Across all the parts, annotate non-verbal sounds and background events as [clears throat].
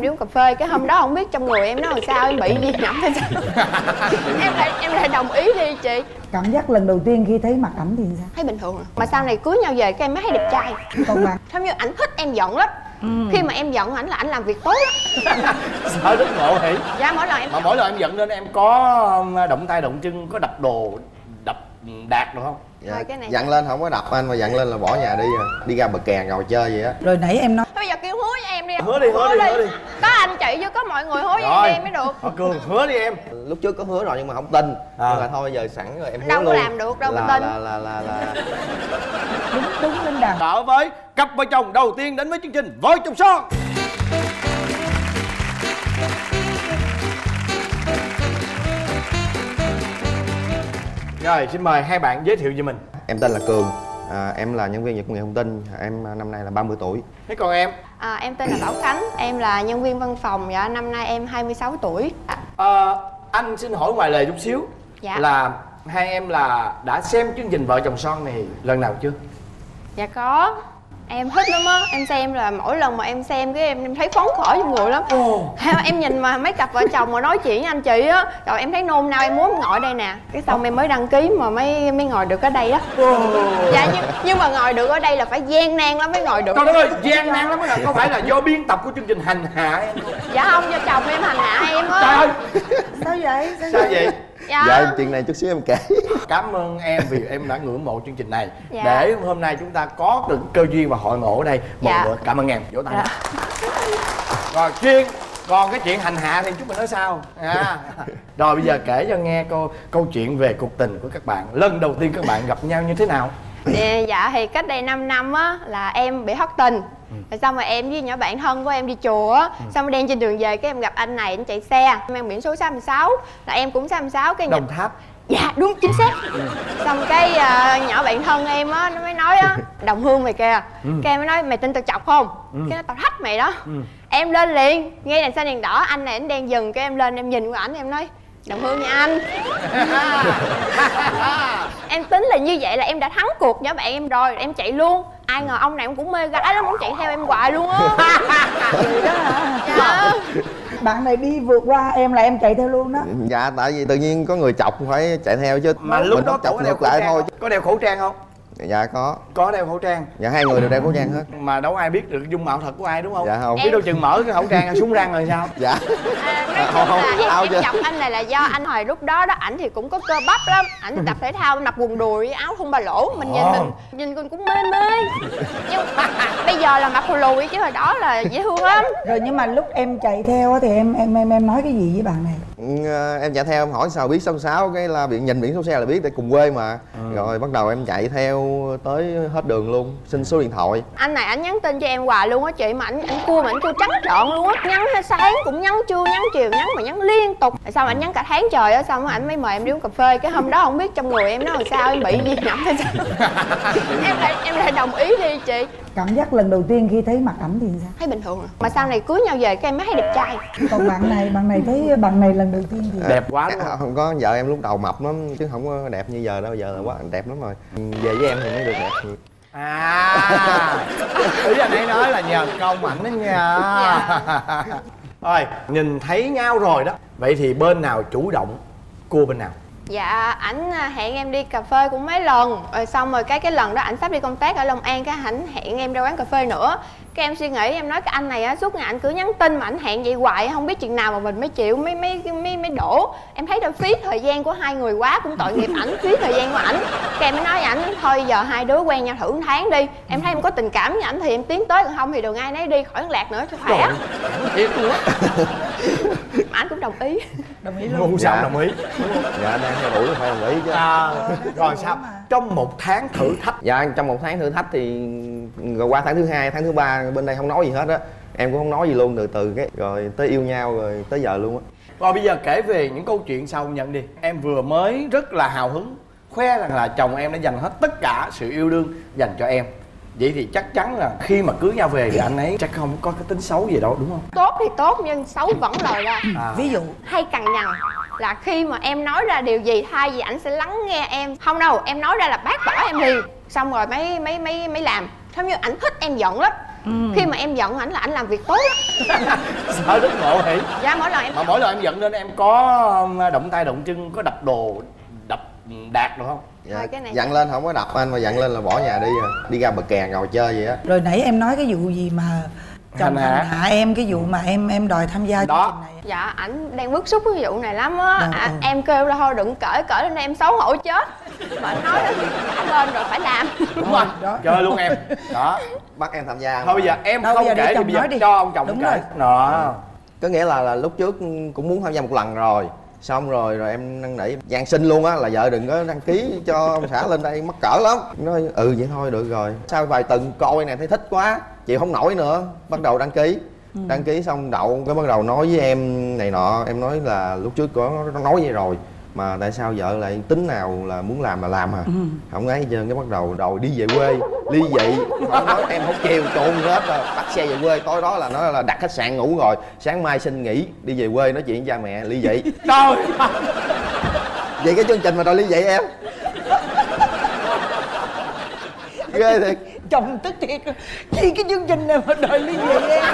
đi uống cà phê cái hôm đó không biết trong người em nó làm sao em bị gì nhầm hay sao em lại em lại đồng ý đi chị. Cảm giác lần đầu tiên khi thấy mặt ảnh thì sao? Thấy bình thường à. Mà sau này cưới nhau về cái em mới thấy đẹp trai. Còn bạn? Giống như ảnh thích em giận lắm. Khi mà em giận ảnh là ảnh làm việc tốt lắm. [laughs] Sợ đến ngộ hỉ dạ mỗi lần em mà mỗi lần em giận lên em có um, động tay động chân có đập đồ đập đạt được không dạ, cái này- dặn lên không có đập anh mà dặn lên là bỏ nhà đi à. đi ra bờ kè ngồi chơi vậy á. Rồi nãy em nói bây giờ kêu hứa với em đi. Hứa đi, hứa đi, hứa đi. có anh chị với có mọi người hứa với rồi. em mới được. Thôi cường hứa đi em. Lúc trước có hứa rồi nhưng mà không tin. À. nhưng mà thôi giờ sẵn rồi em hứa Đâu có luôn. làm được đâu mà là, tin. là, là, là, là, đúng đúng linh đàn trở với cặp vợ chồng đầu tiên đến với chương trình vợ chồng son rồi xin mời hai bạn giới thiệu về mình. Em tên là cường. À, em là nhân viên về công nghệ thông tin. Em à, năm nay là 30 tuổi. Thế còn em? À, em tên là Bảo Khánh. Em là nhân viên văn phòng. Dạ năm nay em 26 tuổi. À, Ờ, anh xin hỏi ngoài lề chút xíu. Dạ. là hai em là đã xem chương trình vợ chồng son này lần nào chưa? Dạ có em thích lắm á em xem là mỗi lần mà em xem cái em, em thấy phấn khởi trong người lắm. Em nhìn mà mấy cặp vợ chồng mà nói chuyện với anh chị á rồi em thấy nôn nao em muốn ngồi đây nè. Cái xong em mới đăng ký mà mới mới ngồi được ở đây đó dạ nhưng, nhưng mà ngồi được ở đây là phải gian nan lắm mới ngồi được. Trời ơi, gian nan lắm đó Có phải là do biên tập của chương trình hành hạ em dạ không do chồng em hành hạ em Trời á ơi, sao vậy? Sao, sao vậy? Dạ, dạ chuyện này chút xíu em kể Cảm ơn em vì em đã ngưỡng mộ chương trình này Dạ. Để hôm nay chúng ta có được cơ duyên và hội ngộ ở đây Một Dạ. cảm ơn em, vỗ tay Dạ. Rồi chuyên còn cái chuyện hành hạ thì chúng mình nói sau à. Rồi bây giờ kể cho nghe câu câu chuyện về cuộc tình của các bạn Lần đầu tiên các bạn gặp nhau như thế nào? Dạ, dạ thì cách đây 5 năm á là em bị thất tình. Ừ. rồi xong rồi em với nhỏ bạn thân của em đi chùa á. Xong rồi đang trên đường về cái em gặp anh này anh chạy xe. Mang biển số 66 là em cũng 66 cái Đồng Tháp. Dạ đúng chính xác. Xong cái à, nhỏ bạn thân em á nó mới nói á đồng hương mày kìa. Cái em mới nói mày tin tao chọc không? Cái nó tao thách mày đó. Em lên liền ngay đèn xanh đèn đỏ anh này anh đang dừng cái em lên em nhìn qua ảnh em nói đồng hương nha anh. [laughs] Em tính là như vậy là em đã thắng cuộc nhỏ bạn em rồi em chạy luôn. Ai ngờ ông này ông cũng mê gái lắm ông chạy theo em hoài luôn á. [laughs] Vậy đó hả? Dạ. bạn này đi vượt qua em là em chạy theo luôn đó. Dạ tại vì tự nhiên có người chọc phải chạy theo chứ. Mà lúc mình đó chọc ngược lại thôi? Có đeo khẩu trang không? Dạ có. Có đeo khẩu trang. Dạ hai người đều đeo khẩu trang hết. Mà đâu ai biết được dung mạo thật của ai đúng không? Dạ không. Biết đâu chừng mở cái khẩu trang ra súng răng rồi sao? dạ. À, nói Không, chung không, là ao em, em chọc anh này là do anh hồi lúc đó đó ảnh thì cũng có cơ bắp lắm. Ảnh thì tập thể thao mặc quần đùi áo thun ba lỗ mình nhìn mình nhìn con cũng mê mê. Nhưng bây giờ là mặc lùi lùi chứ hồi đó là dễ thương lắm. Rồi nhưng mà lúc em chạy theo á thì em em em em nói cái gì với bạn này? Ừ, ờ, em chạy theo em hỏi sao biết sao sáu cái là bị nhìn biển số xe là biết để cùng quê mà. Rồi bắt đầu em chạy theo tới hết đường luôn, xin số điện thoại. Anh này ảnh nhắn tin cho em hoài luôn á chị, mà ảnh ảnh cua mà ảnh cua trắng trợn luôn á. Nhắn hết sáng cũng nhắn trưa, nhắn chiều, nhắn mà nhắn liên tục. Tại sao mà ảnh nhắn cả tháng trời á xong anh ảnh mới mời em đi uống cà phê? Cái hôm đó không biết trong người em nó làm sao, em bị gì nhẩm hay sao? [laughs] Em lại em lại đồng ý đi chị cảm giác lần đầu tiên khi thấy mặt ảnh thì sao? Thấy bình thường à. Mà sau này cưới nhau về cái em mới thấy đẹp trai? Còn bạn này bạn này thấy bạn này lần đầu tiên thì Đẹp quá đúng À, không? không có vợ em lúc đầu mập lắm chứ không có đẹp như giờ đâu giờ là quá đẹp lắm rồi. Ừ, về với em thì mới được đẹp À Ý anh ấy nói là nhờ công ảnh đó nha. Rồi, nhìn thấy nhau rồi đó. Vậy thì bên nào chủ động Cua bên nào dạ ảnh à, hẹn em đi cà phê cũng mấy lần. Rồi xong rồi cái cái lần đó ảnh sắp đi công tác ở long an cái ảnh hẹn em ra quán cà phê nữa. Cái em suy nghĩ em nói cái anh này á suốt ngày ảnh cứ nhắn tin mà ảnh hẹn vậy hoài không biết chuyện nào mà mình mới chịu mới mới mới mới đổ. Em thấy là phí thời gian của hai người quá cũng tội nghiệp ảnh phí thời gian của ảnh. Cái em mới nói với ảnh thôi giờ hai đứa quen nhau thử một tháng đi. Em thấy em có tình cảm với ảnh thì em tiến tới còn không thì đường ai nấy đi khỏi lạc nữa cho khỏe. Thiệt luôn á [laughs] ảnh cũng đồng ý. [laughs] Đồng ý luôn. Ngu sao Dạ. đồng ý? Dạ đang theo đuổi phải đồng ý chứ. À, Rồi sao? Trong một tháng thử thách. Dạ trong một tháng thử thách thì rồi qua tháng thứ hai tháng thứ ba bên đây không nói gì hết á. Em cũng không nói gì luôn từ từ cái rồi tới yêu nhau rồi tới giờ luôn á. Rồi bây giờ kể về những câu chuyện sau nhân đi. Em vừa mới rất là hào hứng Khoe rằng là chồng em đã dành hết tất cả sự yêu đương dành cho em Vậy thì chắc chắn là khi mà cưới nhau về thì anh ấy chắc không có cái tính xấu gì đâu đúng không? tốt thì tốt nhưng xấu vẫn lời ra. À. ví dụ. Hay cằn nhằn là khi mà em nói ra điều gì thay vì ảnh sẽ lắng nghe em. Không đâu em nói ra là bác bỏ em liền xong rồi mới mới mới mới làm. Giống như ảnh thích em giận lắm. Khi mà em giận ảnh là ảnh làm việc tốt lắm. [laughs] Sợ đức ngộ hỉ dạ mỗi lần em mà mỗi lần em giận lên em có um, động tay động chân có đập đồ đạt được không dạ, cái này dặn lên không có đập anh mà dặn lên là bỏ nhà đi à. đi ra bờ kè ngồi chơi vậy á rồi nãy em nói cái vụ gì mà chồng Hành hạ. em cái vụ mà em em đòi tham gia Đó. chương trình này dạ ảnh đang bức xúc cái vụ này lắm á Ờ, à, ờ. em kêu là thôi đừng cởi cởi lên đây em xấu hổ chết mà anh nói là đã lên rồi phải làm đúng rồi đó. chơi luôn em đó bắt em tham gia thôi bây giờ em Đâu, không giờ kể thì bây giờ nói đi. cho ông chồng Đúng kể rồi. đó có nghĩa là, là lúc trước cũng muốn tham gia một lần rồi xong rồi rồi em năn nỉ gian xin luôn á là vợ đừng có đăng ký cho ông xã lên đây mắc cỡ lắm. Nói ừ vậy thôi được rồi. Sau vài tuần coi này thấy thích quá chịu không nổi nữa bắt đầu đăng ký. Đăng ký xong đậu cái bắt đầu nói với em này nọ em nói là lúc trước có nó nói vậy rồi mà tại sao vợ lại tính nào là muốn làm là làm hả? Không ấy hết trơn cái bắt đầu đòi đi về quê ly dị. Không nói em không chiều chuộng hết rồi bắt xe về quê. Tối đó là nó là đặt khách sạn ngủ rồi sáng mai xin nghỉ đi về quê nói chuyện với cha mẹ ly dị. Trời! Vậy cái chương trình mà đòi ly dị em? Ghê thiệt chồng tức thiệt. Chi cái chương trình này mà đòi ly dị em.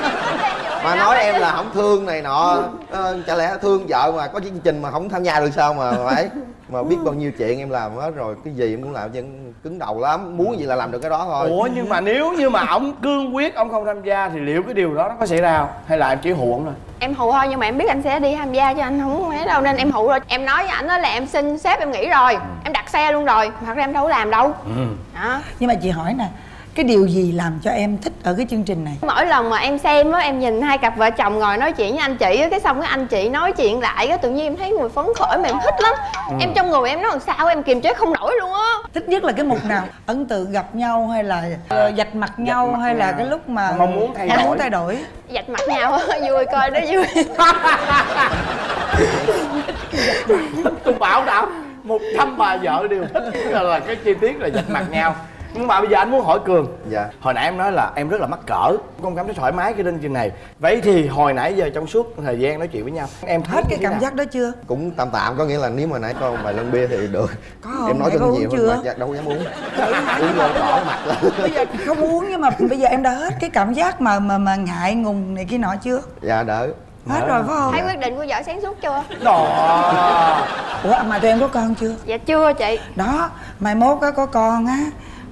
Mà nói em là không thương này nọ. Ờ, chả lẽ thương vợ mà có chương trình mà không tham gia được sao mà phải? Mà biết bao nhiêu chuyện em làm hết rồi. Cái gì em cũng làm chân cứng đầu lắm. Muốn gì là làm được cái đó thôi. Ủa nhưng mà nếu như mà ông cương quyết ông không tham gia thì liệu cái điều đó nó có xảy ra không? Hay là em chỉ hù ông thôi? Em hụ thôi nhưng mà em biết anh sẽ đi tham gia cho anh không ấy đâu. Nên em hụ rồi. Em nói với ảnh đó là em xin sếp em nghỉ rồi. Em đặt xe luôn rồi. Thật ra em đâu có làm đâu. Ừ. Đó. Nhưng mà chị hỏi nè cái điều gì làm cho em thích ở cái chương trình này? Mỗi lần mà em xem á em nhìn hai cặp vợ chồng ngồi nói chuyện với anh chị á cái xong cái anh chị nói chuyện lại á tự nhiên em thấy người phấn khởi mà em thích lắm. Em trong người em nó làm sao em kiềm chế không nổi luôn á. Thích nhất là cái mục nào? Ấn tượng gặp nhau hay là ờ, vạch mặt nhau mặt hay là nhau. cái lúc mà Mong muốn thay đổi. muốn thay đổi? Dạch mặt nhau [laughs] vui coi nó vui. Tôi bảo đảm một trăm bà vợ đều thích là, là cái chi tiết là vạch mặt nhau nhưng mà bây giờ anh muốn hỏi cường. Dạ. Hồi nãy em nói là em rất là mắc cỡ. Con cảm thấy thoải mái khi lên trên này. Vậy thì hồi nãy giờ trong suốt thời gian nói chuyện với nhau em hết cái cảm nào? giác đó chưa? Cũng tạm tạm có nghĩa là nếu mà nãy có một vài lon bia thì được. Có không? em nói Nãy cho nhiều uống hơn chưa? mà. Dạ, đâu dám uống. Uống vô đỏ mặt bây giờ không uống nhưng mà bây giờ em đã hết cái cảm giác mà mà mà ngại ngùng này kia nọ chưa? Dạ đỡ. Hết rồi phải không? Thấy quyết định của vợ sáng suốt chưa? Đó. ủa mà tụi em có con chưa? Dạ chưa chị. Đó mai mốt á có con á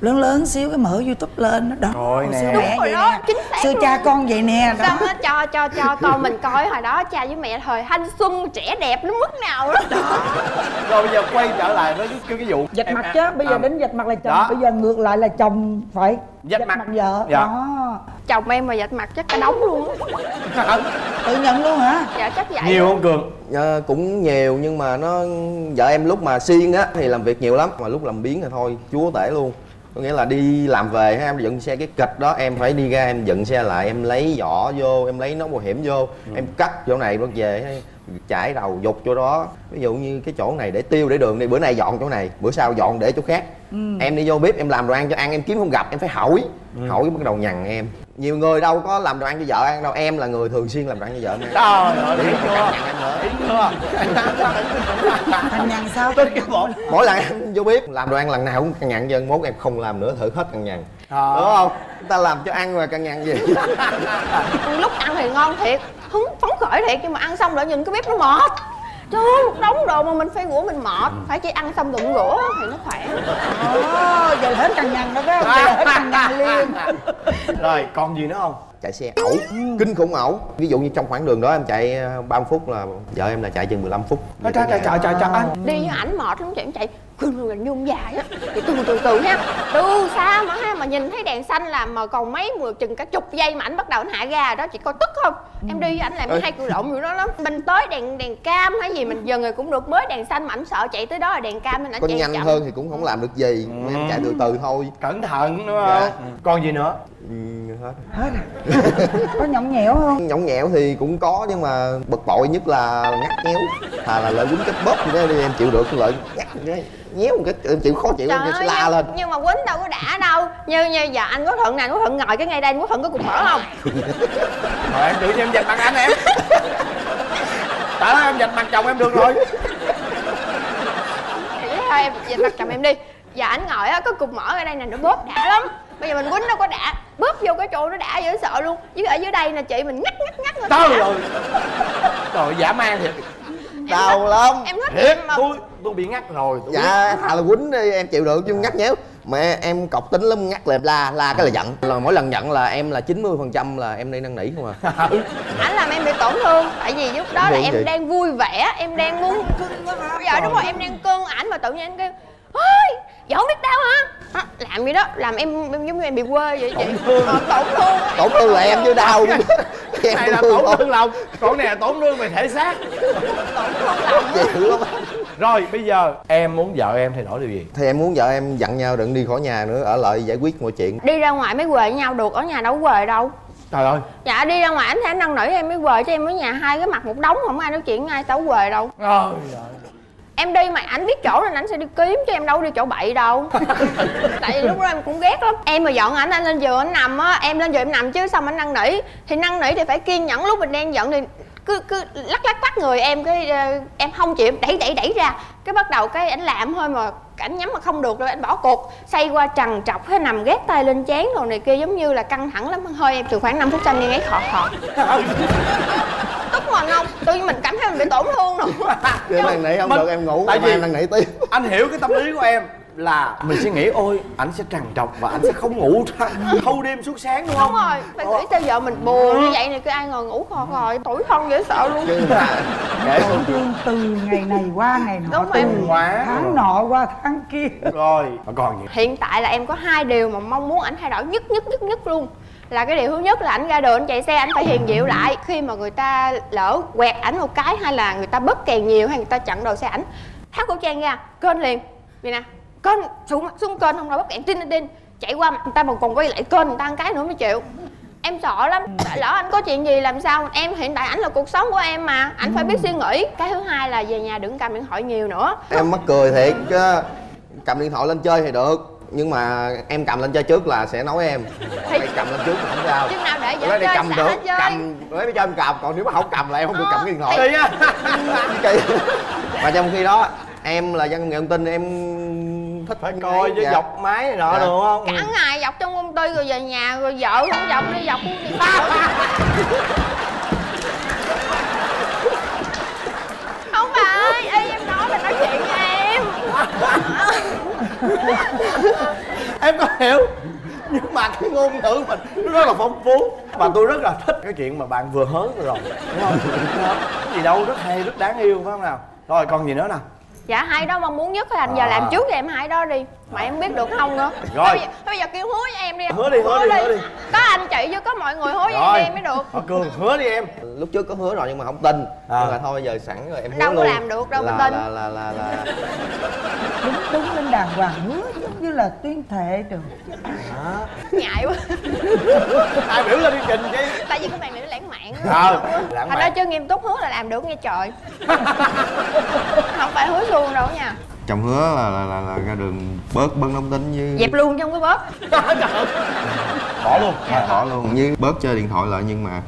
lớn lớn xíu cái mở youtube lên đó, đó. Rồi nè. Đúng mẹ rồi đó, nè. chính xác xưa luôn. cha con vậy nè đó xong á cho cho cho con mình coi hồi đó cha với mẹ thời thanh xuân trẻ đẹp đến mức nào đó. Rồi bây giờ quay trở lại với cái cái, vụ vạch em- mặt chứ bây giờ à, đến vạch mặt là chồng Đó. bây giờ ngược lại là chồng phải Vạch mặt. vợ. Dạ. đó. Chồng em mà dạch mặt chắc cả đống luôn. Á tự nhận luôn hả? Dạ chắc vậy nhiều không cường? Ờ, cũng nhiều nhưng mà nó vợ em lúc mà xiên á thì làm việc nhiều lắm. Mà lúc làm biến thì thôi chúa tể luôn có nghĩa là đi làm về ha em dựng xe cái kịch đó em phải đi ra em dựng xe lại em lấy vỏ vô em lấy nón bảo hiểm vô em cắt chỗ này bắt về chải đầu dục chỗ đó. Ví dụ như cái chỗ này để tiêu để đường đi bữa nay dọn chỗ này bữa sau dọn để chỗ khác. Em đi vô bếp em làm đồ ăn cho ăn em kiếm không gặp em phải hỏi hỏi bắt đầu nhằn em nhiều người đâu có làm đồ ăn cho vợ ăn đâu em là người thường xuyên làm đồ ăn cho vợ. Ăn trời ơi thấy chưa thấy chưa? Thành nhằn sao? Tức cái bộ. Mỗi lần em vô bếp làm đồ ăn lần nào cũng cằn nhằn cho mốt em không làm nữa thử hết cằn nhằn. Ờ. đúng không? Chúng ta làm cho ăn mà cằn nhằn gì? Lúc ăn thì ngon thiệt hứng phấn khởi thiệt nhưng mà ăn xong lại nhìn cái bếp nó mệt trời ơi một đống đồ mà mình phải rửa mình mệt phải chỉ ăn xong đụng rửa thì nó khỏe Ồ, giờ hết cằn nhằn đó phải không giờ hết cằn nhằn liền rồi còn gì nữa không chạy xe ẩu kinh khủng ẩu ví dụ như trong khoảng đường đó em chạy ờ, 30 phút là vợ em là chạy chừng 15 phút trời trời trời trời trời trời đi với ảnh mệt lắm chị em chạy khuyên như ông dài á. Thì từ từ từ ha từ xa mà ha mà nhìn thấy đèn xanh là mà còn mấy mười chừng cả chục giây mà ảnh bắt đầu ảnh hạ ga rồi đó chị coi tức không? Em đi với ảnh làm Ê. hay cự lộn vậy đó lắm. Mình tới đèn đèn cam hay gì mình dừng rồi cũng được mới đèn xanh mà ảnh sợ chạy tới đó là đèn cam nên ảnh có chạy nhanh chậm. hơn thì cũng không làm được gì em chạy từ từ thôi. Cẩn thận đúng không? Dạ. còn gì nữa? Ừ, hết. Hết rồi [laughs] có nhõng nhẽo không? Nhõng nhẽo thì cũng có nhưng mà bực bội nhất là ngắt nhéo. Thà là lợi quýnh cái bóp cái đi em chịu được cái lợi ngắt cái nhéo một cái em chịu khó chịu Trời em ơi, sẽ la nhưng, lên. nhưng mà quýnh đâu có đã đâu. Như như giờ anh có thuận nè anh có thuận ngồi cái ngay đây anh có thuận có cục mỡ không? Rồi em tự nhiên em dạch mặt anh em. Tại em dạch mặt chồng em được rồi. Thì thế thôi em về mặt chồng em đi. Giờ ảnh ngồi á có cục mỡ ở đây nè nó bóp đã lắm. Bây giờ mình quýnh đâu có đã. Bóp vô cái chỗ nó đã dễ sợ luôn. Chứ ở dưới đây nè chị mình ngắt ngắt ngắt. Trời ơi. Trời giả man thiệt đau lắm. em thích thiệt mà tôi tôi bị ngắt rồi tôi dạ thà là quýnh đi em chịu được chứ ngắt nhéo. Mẹ em cọc tính lắm ngắt là la la cái là giận. Là mỗi lần giận là em là 90% phần trăm là em đi năn nỉ không à? [laughs] Ảnh làm em bị tổn thương tại vì lúc đó là em chị. đang vui vẻ em đang muốn dạ đúng rồi em đang cưng. Ảnh mà tự nhiên anh kêu ôi dỗ biết đau hả? Đó, làm gì đó làm em, em giống như em bị quê vậy chị Ờ, tổn thương. Tổn thương là em chứ đau [laughs] em này là thương tổn thương lòng. Còn này là tổn thương về thể xác. Chịu lắm. Rồi bây giờ em muốn vợ em thay đổi điều gì? Thì em muốn vợ em dặn nhau đừng đi khỏi nhà nữa ở lại giải quyết mọi chuyện. Đi ra ngoài mới quề với nhau được ở nhà đâu có quề đâu. Trời ơi. Dạ đi ra ngoài anh thấy năn nỉ em mới quề chứ em ở nhà hai cái mặt một đống không ai nói chuyện ai tao quề đâu. Ôi em đi mà ảnh biết chỗ nên ảnh sẽ đi kiếm chứ em đâu đi chỗ bậy đâu. [laughs] Tại vì lúc đó em cũng ghét lắm. Em mà giận ảnh anh lên giường anh nằm á em lên giường em nằm chứ xong anh năn nỉ? Thì năn nỉ thì phải kiên nhẫn lúc mình đang giận thì cứ cứ lắc lắc lắc người em cái ờ, em không chịu đẩy đẩy đẩy ra. Cái bắt đầu cái ảnh làm thôi mà ảnh nhắm mà không được rồi anh bỏ cuộc. Xoay qua trằn trọc cái nằm ghét tay lên chán rồi này kia giống như là căng thẳng lắm. Hơi em từ khoảng 5 phút sau đi ngáy khọt khọt tức mình không. Tự nhiên mình cảm thấy mình bị tổn thương rồi. Chứ năn nỉ không Mình- được em ngủ tại vì- em năn nỉ tiếp. anh hiểu cái tâm lý của em là mình sẽ nghĩ ôi ảnh sẽ trằn trọc và ảnh sẽ không ngủ thâu đêm suốt sáng đúng không? đúng rồi. Phải nghĩ sao vợ mình buồn như vậy này cứ ai ngờ ngủ khò khò tuổi thân dễ sợ luôn. Tổn thương từ ngày này qua ngày nọ Đúng từ em. quá. tháng nọ qua tháng kia. Rồi. Mà còn gì? Hiện tại là em có hai điều mà mong muốn ảnh thay đổi nhất nhất nhất nhất luôn là cái điều thứ nhất là ảnh ra đường, ảnh chạy xe, ảnh phải hiền dịu lại. Khi mà người ta lỡ quẹt ảnh một cái hay là người ta bóp kèn nhiều hay người ta chặn đầu xe ảnh, tháo khẩu trang ra, kênh liền. Vậy nè, kênh xuống xuống kênh không đâu bóp kèn tin tin tin. Chạy qua người ta mà còn quay lại kênh người ta ăn cái nữa mới chịu. Em sợ lắm. Lỡ anh có chuyện gì làm sao? Em hiện tại ảnh là cuộc sống của em mà, ảnh phải biết suy nghĩ. Cái thứ hai là về nhà đừng cầm điện thoại nhiều nữa. Em mắc cười thiệt chứ. Cầm điện thoại lên chơi thì được nhưng mà em cầm lên chơi trước là sẽ nói em. Thì- Mày cầm lên trước là không sao. Chứ nào để đi chơi cầm xả được chơi. cầm. Lấy cho em cầm. Còn nếu mà không cầm là em không được cầm cái điện thoại. kỳ. Á và trong khi đó em là dân nghệ thông tin em thích phải coi với Dạ. dọc máy này nọ Dạ. đúng không? Cả ngày dọc trong công ty rồi về nhà rồi vợ không dọc đi dọc đi [laughs] không phải Ê, em nói là nói chuyện với em [laughs] em có hiểu nhưng mà cái ngôn ngữ mình nó rất là phong phú và tôi rất là thích cái chuyện mà bạn vừa hớn rồi đúng không? Gì đâu rất hay rất đáng yêu phải không nào? Rồi còn gì nữa nào? Dạ hai đó mong muốn nhất là anh giờ À. làm trước thì em hai đó đi mà em biết được không nữa? Rồi. bây giờ, bây giờ kêu hứa với em đi Hứa đi, hứa đi, hứa đi. có anh chị chứ có mọi người hứa với rồi. em đi mới được. Thôi cường hứa đi em. Lúc trước có hứa rồi nhưng mà không tin. À. nhưng mà thôi giờ sẵn rồi em hứa Đâu có luôn. làm được đâu mà là, tin. là là là là. [laughs] Đứng đứng lên đàng hoàng hứa giống như là tuyên thệ được. Ngại quá. Ai biểu lên chương trình chứ tại vì các bạn này nó lãng mạn. Ờ lãng Thành ra chưa nghiêm túc hứa là làm được nghe trời. [laughs] Không phải hứa suông đâu nha chồng hứa là là, là, là ra đường bớt bớt nóng tính như Dẹp luôn trong cái bóp bỏ luôn. Dạ, bỏ luôn. Như bớt chơi điện thoại lại nhưng mà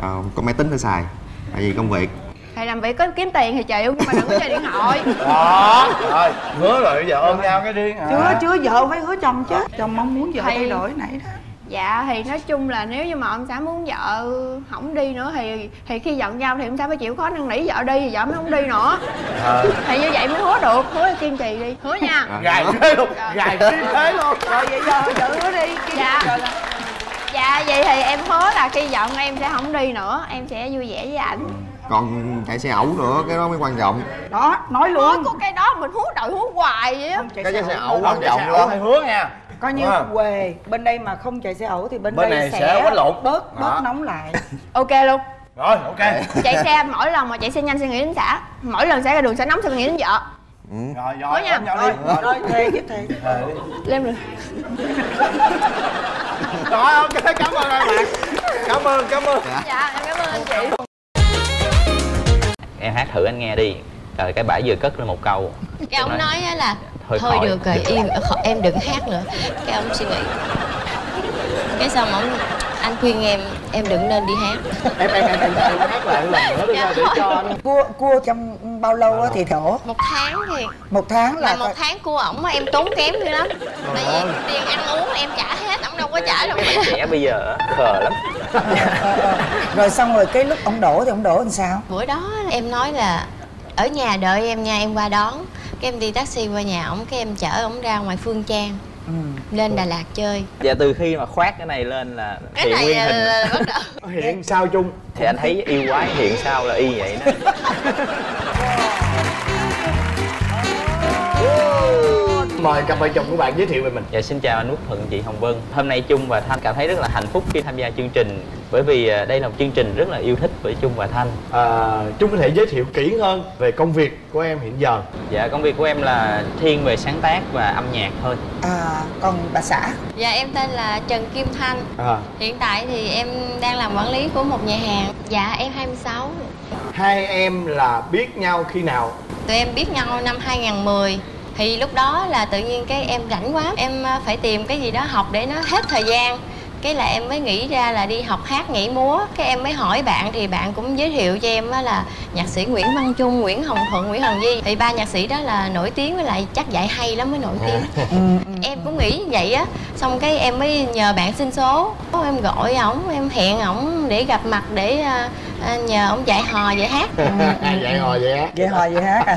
à, có máy tính phải xài tại vì công việc. Thầy làm việc có kiếm tiền thì chịu Nhưng mà đừng có chơi điện thoại. [laughs] Đó rồi hứa rồi bây giờ ôm nhau cái đi. Chưa à. chưa vợ phải hứa chồng chứ. Chồng mong muốn vợ Thì- thay đổi nãy đó Dạ thì nói chung là nếu như mà ông xã muốn vợ không đi nữa thì thì khi giận nhau thì ông xã phải chịu khó năn nỉ vợ đi thì vợ mới không đi nữa. Ờ. thì như vậy mới hứa được hứa là kiên trì đi hứa nha. Gài thế luôn gài khí thế luôn. Rồi vậy giờ vợ hứa đi dạ. dạ vậy thì em hứa là khi giận em sẽ không đi nữa em sẽ vui vẻ với ảnh. Còn chạy xe ẩu nữa cái đó mới quan trọng. Đó nói luôn. Có cái đó mình hứa đòi hứa hoài vậy á. Cái xe ẩu quan trọng lắm phải hứa nha coi như quề bên đây mà không chạy xe ẩu thì bên, Bên đây này sẽ, sẽ lộn. bớt bớt nóng lại. [laughs] Ok luôn. Rồi ok. [laughs] Chạy xe mỗi lần mà chạy xe nhanh sẽ nghĩ đến xã. Mỗi lần sẽ ra đường sẽ nóng sẽ nghĩ đến vợ. Rồi Hứa rồi nha. rồi đi. Rồi thề Ờ, đi. lên rồi. [laughs] Rồi ok cảm ơn hai bạn. Cảm ơn cảm ơn. Dạ em cảm ơn anh chị. Em hát thử anh nghe đi. Rồi cái bả vừa cất lên một câu. Cái ông nói á là Thôi thôi, khỏi. được rồi im em đừng hát nữa. Cái ông suy nghĩ. Cái xong ông anh khuyên em em đừng nên đi hát. Em em em em em hát lại một lần nữa đi để cho anh cua cua trong bao lâu á thì thổ? Một tháng thì một tháng mà là một tháng của ổng mà em tốn kém dữ lắm. Tại vì tiền ăn uống em trả hết ổng đâu có trả đâu. Trẻ bây giờ á, khờ lắm. [laughs] Rồi xong rồi cái lúc ông đổ thì ông đổ làm sao? Bữa đó em nói là ở nhà đợi em nha em qua đón. Cái em đi taxi qua nhà ổng cái em chở ổng ra ngoài phương trang. Ừ. lên đà lạt chơi. Và từ khi mà khoát cái này lên là cái hiện này nguyên là, hình là, là bắt đầu. [laughs] Hiện sao chung? Thì anh thấy yêu quái hiện sao là y vậy đó [laughs] mời cặp vợ chồng của bạn giới thiệu về mình. Dạ xin chào anh Quốc Thuận, chị Hồng Vân. Hôm nay Trung và Thanh cảm thấy rất là hạnh phúc khi tham gia chương trình Bởi vì à, đây là một chương trình rất là yêu thích với Trung và Thanh. À, chung có thể giới thiệu kỹ hơn về công việc của em hiện giờ. Dạ công việc của em là thiên về sáng tác và âm nhạc thôi. À còn bà xã? Dạ em tên là trần kim thanh. À, hiện tại thì em đang làm quản lý của một nhà hàng. Dạ em 26 hai em là biết nhau khi nào? Tụi em biết nhau năm 2010 thì lúc đó là tự nhiên cái em rảnh quá, em ờ, phải tìm cái gì đó học để nó hết thời gian cái là em mới nghĩ ra là đi học hát nhảy múa. Cái em mới hỏi bạn thì bạn cũng giới thiệu cho em á là nhạc sĩ Nguyễn Văn Trung, Nguyễn Hồng Thuận, Nguyễn Hồng Di. Thì ba nhạc sĩ đó là nổi tiếng với lại chắc dạy hay lắm mới nổi tiếng. [laughs] Em cũng nghĩ như vậy á. Xong cái em mới nhờ bạn xin số. Em gọi ổng em hẹn ổng để gặp mặt để ờ, ờ, nhờ ổng dạy hò dạy hát. Dạy hò vậy hát. Vậy hồi vậy hát à?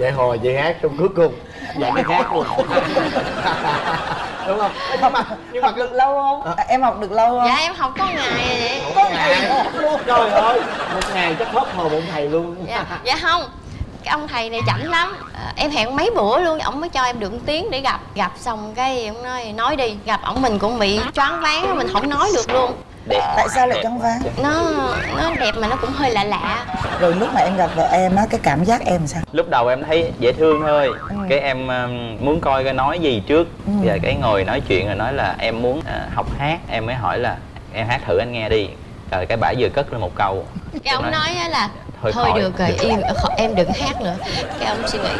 Dạy hò vậy [laughs] hát trong cuối cùng. Dạy hát luôn [laughs] đúng không? Nhưng mà nhưng mà được lâu không? À, em học được lâu không? Dạ em học có ngày vậy có ngày. Luôn trời ơi một ngày chắc hết hồn một thầy luôn. Dạ dạ không. Cái ông thầy này chảnh lắm. À, em hẹn mấy bữa luôn ổng mới cho em được tiếng để gặp. Gặp xong cái ông nói nói đi gặp ổng mình cũng bị choáng váng mình không nói được luôn Đẹp tại sao lại đẹp. trong ván? nó nó đẹp mà nó cũng hơi lạ lạ. Rồi lúc mà em gặp vợ em á cái cảm giác em sao? Lúc đầu em thấy dễ thương thôi. Ừ. Cái em um, muốn coi cái nói gì trước. Ừ. Và cái ngồi nói chuyện rồi nói là em muốn à, học hát. Em mới hỏi là em hát thử anh nghe đi. Rồi cái bả vừa cất lên một câu. Cái ông nói á là Thôi thôi khỏi. được rồi im kh- em đừng hát nữa. Cái ông suy nghĩ.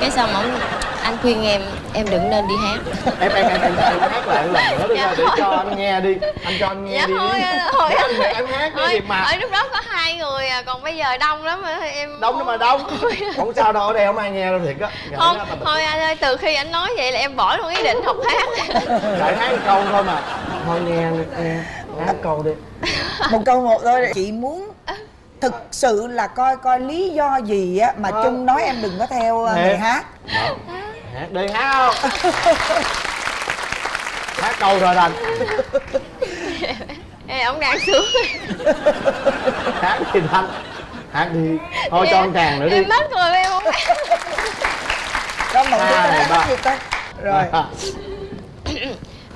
Cái xong ông anh khuyên em em đừng nên đi hát. [laughs] Em em em em, em hát lại một lần nữa đi Dạ để thôi. cho anh nghe đi. Anh cho anh nghe dạ đi. thôi thôi Để anh em hát thôi gì mà. ở lúc đó có hai người à còn bây giờ đông lắm rồi em đông nhưng mà đông. [laughs] không sao đâu ở đây không ai nghe đâu thiệt á. Không là- thôi anh ơi từ khi anh nói vậy là em bỏ luôn ý định học hát. [laughs] Gợi hát một câu thôi mà. Thôi nghe nghe. Hát câu đi. Một câu một thôi. Chị muốn thực sự là coi coi lý do gì á mà Ờ. chung nói em đừng có theo ờ, Nè. người hát. Hát đi hát không? [laughs] Hát câu rồi thành Ê, ông đang sướng [laughs] hát đi thành hát đi. Thôi cho anh tràng nữa đi. em mất rồi em không đó một Hai, cái ba. hát gì ta? Rồi. à [laughs]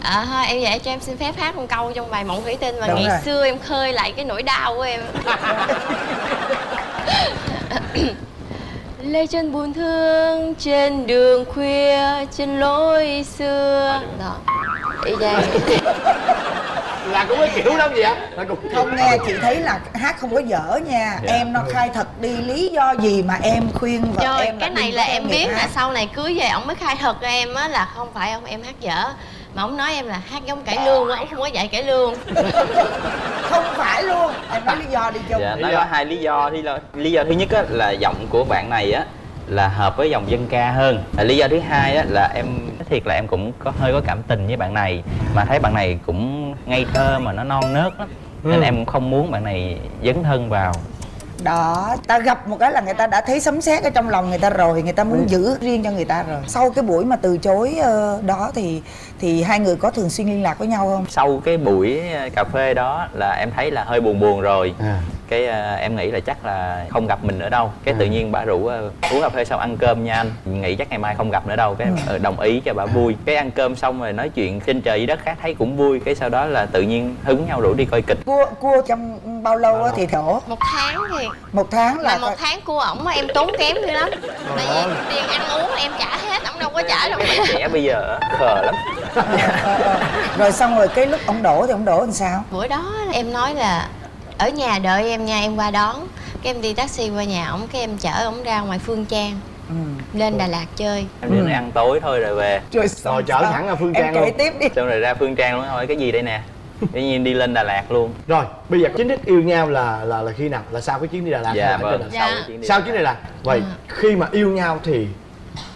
thôi em vậy cho em xin phép hát một câu trong bài mộng thủy tinh mà Đúng ngày rồi. xưa em khơi lại cái nỗi đau của em. [laughs] Lê chân buồn thương trên đường khuya trên lối xưa. Đó. Y chang. [laughs] Là cũng cái kiểu lắm vậy là cũng không nghe chị thấy là hát không có dở nha. Dạ. em nó khai thật đi lý do gì mà em khuyên vợ Trời, em cái này có là em biết là hát. sau này cưới về ông mới khai thật cho em á là không phải ông em hát dở mà ông nói em là hát giống cải lương á ông không có dạy cải lương. [laughs] Không phải luôn em nói lý do đi chung. Dạ, Lý nó do. có hai lý do. Lý do lý do thứ nhất á, là giọng của bạn này á là hợp với dòng dân ca hơn. À, lý do thứ hai á, là em nói thiệt là em cũng có hơi có cảm tình với bạn này mà thấy bạn này cũng ngây thơ mà nó non nớt lắm. Nên Ừ. em cũng không muốn bạn này dấn thân vào đó ta gặp một cái là người ta đã thấy sấm sét ở trong lòng người ta rồi người ta muốn giữ riêng cho người ta rồi. Sau cái buổi mà từ chối ờ, đó thì thì hai người có thường xuyên liên lạc với nhau không? Sau cái buổi ờ, cà phê đó là em thấy là hơi buồn buồn rồi. À. cái ờ, em nghĩ là chắc là không gặp mình nữa đâu. Cái À. tự nhiên bà rủ ờ, uống cà phê xong ăn cơm nha anh. Nghĩ chắc ngày mai không gặp nữa đâu. Cái ờ, đồng ý cho bà vui. Cái ăn cơm xong rồi nói chuyện trên trời dưới đất khác thấy cũng vui. Cái sau đó là tự nhiên hứng nhau rủ đi coi kịch. Cua cua trong bao lâu Bao lâu? thì thổ? Một tháng thì. Một tháng mà là một tháng cua ổng em tốn kém dữ lắm. Tại vì tiền ăn uống em trả hết ổng đâu có trả đâu. Trẻ bây giờ khờ lắm. [laughs] Ờ, rồi xong rồi cái lúc ông đổ thì ông đổ làm sao? Bữa đó em nói là ở nhà đợi em nha em qua đón. Cái em đi taxi qua nhà ổng cái em chở ổng ra ngoài phương trang. Ừ. lên đà lạt chơi. Em đi ăn tối thôi rồi về. Rồi Rồi chở thẳng ra Phương Trang em kể luôn. tiếp đi. Xong rồi ra phương trang luôn. Hỏi cái gì đây nè? [laughs] Tự nhiên đi lên đà lạt luôn. Rồi bây giờ chính thức yêu nhau là là là khi nào? Là sau cái chuyến đi Đà Lạt dạ vâng? Dạ. sau? Cái chuyến đi sau chuyến đi Đà Lạt. Vậy Ừ. khi mà yêu nhau thì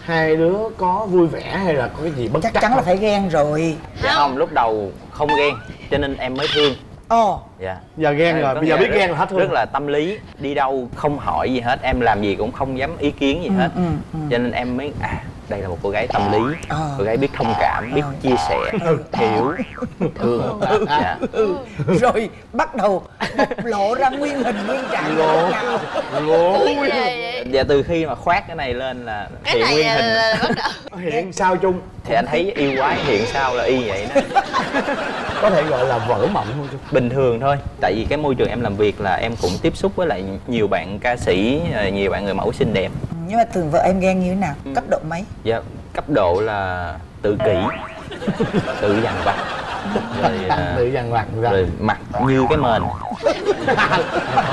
hai đứa có vui vẻ hay là có cái gì bất chắc chắc chắn là phải ghen rồi. Dạ không lúc đầu không ghen cho nên em mới thương ồ dạ. Giờ ghen rồi bây giờ biết rất- ghen là hết thương rất là tâm lý đi đâu không hỏi gì hết em làm gì cũng không dám ý kiến gì hết. ừ, ừ. cho nên em mới à đây là một cô gái tâm lý Ờ. cô gái biết thông cảm biết Ờ. chia sẻ hiểu thương. Dạ. Rồi bắt đầu bộc lộ ra nguyên hình nguyên trạng Lộ. vậy. và từ khi mà khoát cái này lên là cái hiện này nguyên hình. là bắt đầu. Hiện sao chung thì anh thấy yêu quái hiện sao là y vậy đó. [laughs] Có thể gọi là vỡ mộng không chung bình thường thôi tại vì cái môi trường em làm việc là em cũng tiếp xúc với lại nhiều bạn ca sĩ ờ, nhiều bạn người mẫu xinh đẹp. Nhưng mà thường vợ em ghen như thế nào? Cấp độ mấy? Dạ cấp độ là tự kỷ tự dằn vặt. Rồi, à, tự dằn vặt ra. rồi mặt như cái mền.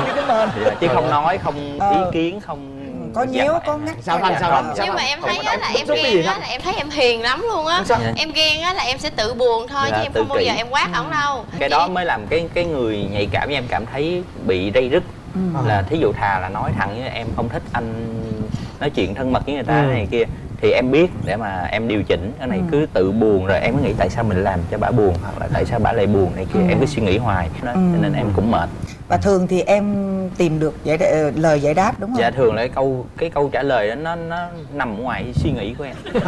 Như cái mền. Dạ, chứ không nói không Ờ. ý kiến không có dằn nhéo có ngắt Sao Thanh, sao? Thanh? Sao nhưng mà em thấy á là em ghen á là em thấy em hiền lắm luôn á. Em ghen á là em sẽ tự buồn thôi Dạ, chứ em không bao giờ em quát ổng đâu. Cái đó mới làm cái cái người nhạy cảm như em cảm thấy bị dây dứt là thí dụ thà là nói thẳng với em không thích anh nói chuyện thân mật với người ta Ừ. này kia thì em biết để mà em điều chỉnh. Cái này cứ tự buồn rồi em cứ nghĩ tại sao mình làm cho bà buồn hoặc là tại sao bà lại buồn này kia. Em cứ suy nghĩ hoài. Đó, cho nên em cũng mệt và thường thì em tìm được giải đ- lời giải đáp đúng không? Dạ thường là cái câu cái câu trả lời đó nó nó nằm ở ngoài suy nghĩ của em. [laughs]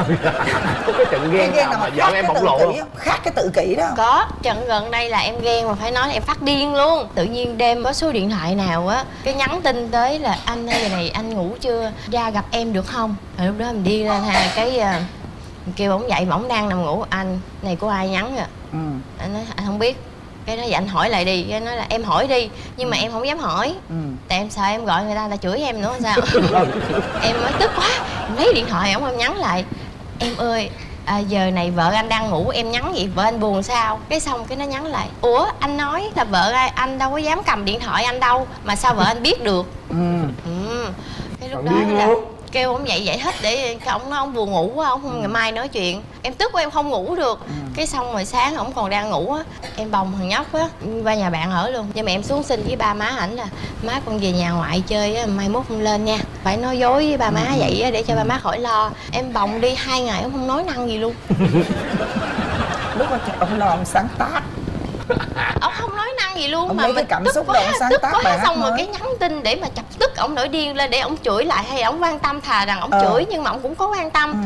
Có cái trận ghen ghen nào mà vợ em bộc tự lộ không khác cái tự kỷ đó. Có trận gần đây là em ghen mà phải nói là em phát điên luôn. Tự nhiên đêm có số điện thoại nào á cái nhắn tin tới là anh ơi này anh ngủ chưa? Ra gặp em được không? Rồi lúc đó mình đi lên ha cái mình kêu ổng dậy mà ổng đang nằm ngủ anh này của ai nhắn à ừ. anh nói anh không biết cái nói dạ anh hỏi lại đi cái nói là em hỏi đi nhưng mà em không dám hỏi Ừ. tại em sợ em gọi người ta là chửi em nữa sao [laughs] em mới tức quá em lấy điện thoại ổng em nhắn lại em ơi à, giờ này vợ anh đang ngủ em nhắn vậy vợ anh buồn sao cái xong cái nó nhắn lại ủa anh nói là vợ ai- anh đâu có dám cầm điện thoại anh đâu mà sao vợ anh biết được Ừ. ừ. cái lúc Còn đó điên là luôn. Kêu ông dậy giải thích để ông nói ông buồn ngủ quá ông không ngày mai nói chuyện. Em tức quá em không ngủ được. Cái xong rồi sáng ổng còn đang ngủ á em bồng thằng nhóc á qua nhà bạn ở luôn. Nhưng mà em xuống xin với ba má ảnh là má con về nhà ngoại chơi á mai mốt không lên nha. Phải nói dối với ba má vậy á để cho ba má khỏi lo. Em bồng đi hai ngày ông không nói năng gì luôn. [laughs] Lúc ông lo ông sáng tác ông không nói năng gì luôn Ông mà cái mình cảm tức xúc quá, sáng tức tác quá. bài xong rồi cái nhắn tin để mà chọc tức ông nổi điên lên để ông chửi lại hay ông quan tâm thà rằng ông Ờ. chửi nhưng mà ông cũng có quan tâm. Ừ.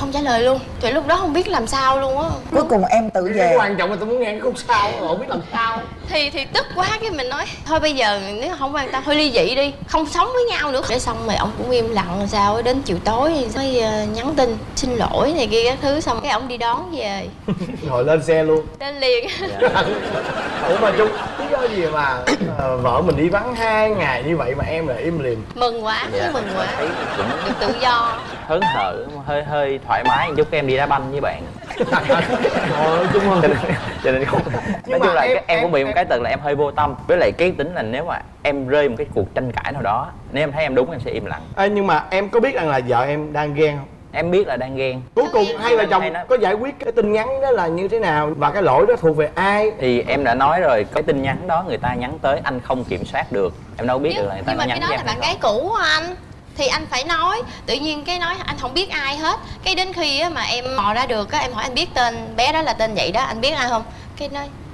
không trả lời luôn. Thì lúc đó không biết làm sao luôn á. Cuối cùng em tự cái về quan trọng là tôi muốn nghe cái khúc sau không biết làm sao thì thì tức quá cái mình nói thôi bây giờ nếu không quan tâm thôi ly dị đi không sống với nhau nữa. Để xong rồi ông cũng im lặng sao ấy, đến chiều tối mới ờ, nhắn tin xin lỗi này kia các thứ xong cái ông đi đón về. [laughs] Rồi lên xe luôn. Lên liền. Ủa mà chung lý do gì mà ờ, vợ mình đi vắng hai ngày như vậy mà em lại im lìm? Mừng quá Dạ, mừng quá. Cũng được tự do. hớn hở hơi hơi thoải mái một chút em đi đá banh với bạn. [laughs] Chung cho không nên, cho nên không nói Nhưng chung mà là em- cái, em, em- cũng bị một em- cái tật là em hơi vô tâm. Với lại cái tính là nếu mà em rơi một cái cuộc tranh cãi nào đó nếu em thấy em đúng em sẽ im lặng. Ê, nhưng mà em có biết rằng là vợ em đang ghen không? Em biết là đang ghen. Cuối cùng hai vợ chồng Hay có giải quyết cái tin nhắn đó là như thế nào và cái lỗi đó thuộc về ai? Thì em đã nói rồi cái tin nhắn đó người ta nhắn tới anh không kiểm soát được. Em đâu biết được là người ta nhưng mà cái nhắn đó là bạn hay gái cũ của anh. Thì anh phải nói tự nhiên cái nói anh không biết ai hết. Cái đến khi á mà em mò ra được á em hỏi anh biết tên bé đó là tên vậy đó anh biết ai không? Cái nói "Ờ,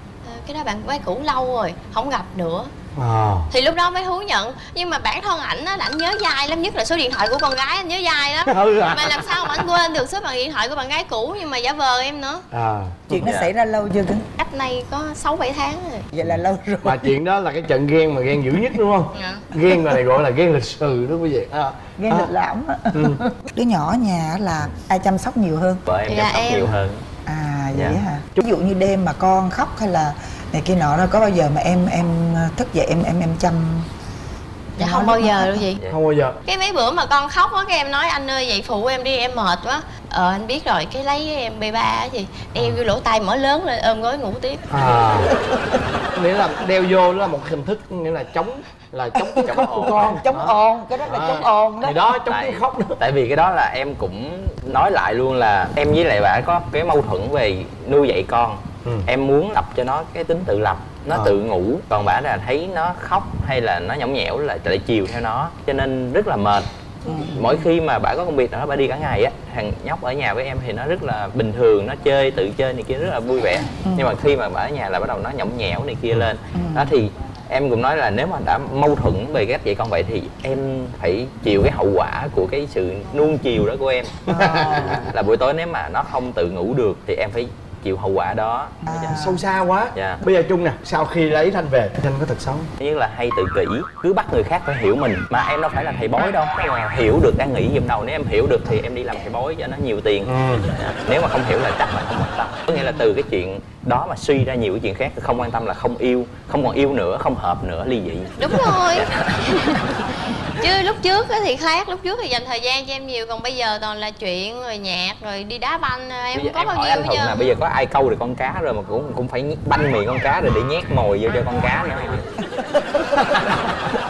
cái đó bạn gái cũ lâu rồi không gặp nữa à. thì lúc đó mới thú nhận nhưng mà bản thân ảnh á là anh nhớ dai lắm nhất là số điện thoại của con gái anh nhớ dai lắm [laughs] Ừ à. mà làm sao mà anh quên được số bằng điện thoại của bạn gái cũ nhưng mà giả vờ em nữa à chuyện nó Dạ. xảy ra lâu chưa cưng cách này có 6 7 tháng rồi vậy là lâu rồi mà chuyện đó là cái trận ghen mà ghen dữ nhất đúng không Dạ. ghen này gọi là ghen lịch sử đó quý vị à. ghen À. lịch lãm á. Ừ. đứa nhỏ nhà là ai chăm sóc nhiều hơn vợ em Thì chăm sóc em. nhiều hơn à vậy Dạ. hả? Ví dụ như đêm mà con khóc hay là này kia nọ đó có bao giờ mà em em thức dậy em em em chăm? Dạ không bao giờ đâu chị. Không bao giờ. Cái mấy bữa mà con khóc á cái em nói anh ơi vậy phụ em đi em mệt quá. Ờ anh biết rồi cái lấy em b 3 á chị đeo vô lỗ tai mở lớn lên ôm gối ngủ tiếp. À. Nghĩa là đeo vô đó là một hình thức nghĩa là chống là chống cái khóc của con chống ồn cái đó là À. chống ồn đó. Thì đó chống Tại- cái khóc đó. tại vì cái đó là em cũng nói lại luôn là em với lại bà có cái mâu thuẫn về nuôi dạy con. Ừ. em muốn tập cho nó cái tính tự lập nó Ờ. tự ngủ. Còn bà là thấy nó khóc hay là nó nhõng nhẽo là lại chiều theo nó cho nên rất là mệt. Mỗi khi mà bà có công việc nào bà đi cả ngày á thằng nhóc ở nhà với em thì nó rất là bình thường nó chơi tự chơi này kia rất là vui vẻ. Nhưng mà khi mà bà ở nhà là bắt đầu nó nhõng nhẽo này kia lên. Đó thì em cũng nói là nếu mà đã mâu thuẫn về cách dạy con vậy thì em phải chịu cái hậu quả của cái sự nuông chiều đó của em. Là buổi tối nếu mà nó không tự ngủ được thì em phải chịu hậu quả đó. Sâu xa quá. Dạ. bây giờ trung nè sau khi lấy thanh về thanh có thật xấu Thứ nhất là hay tự kỷ cứ bắt người khác phải hiểu mình. Mà em đâu phải là thầy bói đâu. Mà hiểu được đang nghĩ gì đầu nếu em hiểu được thì em đi làm thầy bói cho nó nhiều tiền. Dạ. nếu mà không hiểu là chắc là không quan tâm. Có nghĩa là từ cái chuyện đó mà suy ra nhiều cái chuyện khác không quan tâm là không yêu không còn yêu nữa không hợp nữa ly dị. Đúng rồi [laughs] chứ lúc trước á thì khác lúc trước thì dành thời gian cho em nhiều còn bây giờ toàn là chuyện rồi nhạc rồi đi đá banh em bây giờ không có em bao hỏi nhiêu thuận trơn là bây giờ có ai câu được con cá rồi mà cũng cũng phải banh miệng con cá rồi để nhét mồi vô cho con cá nữa.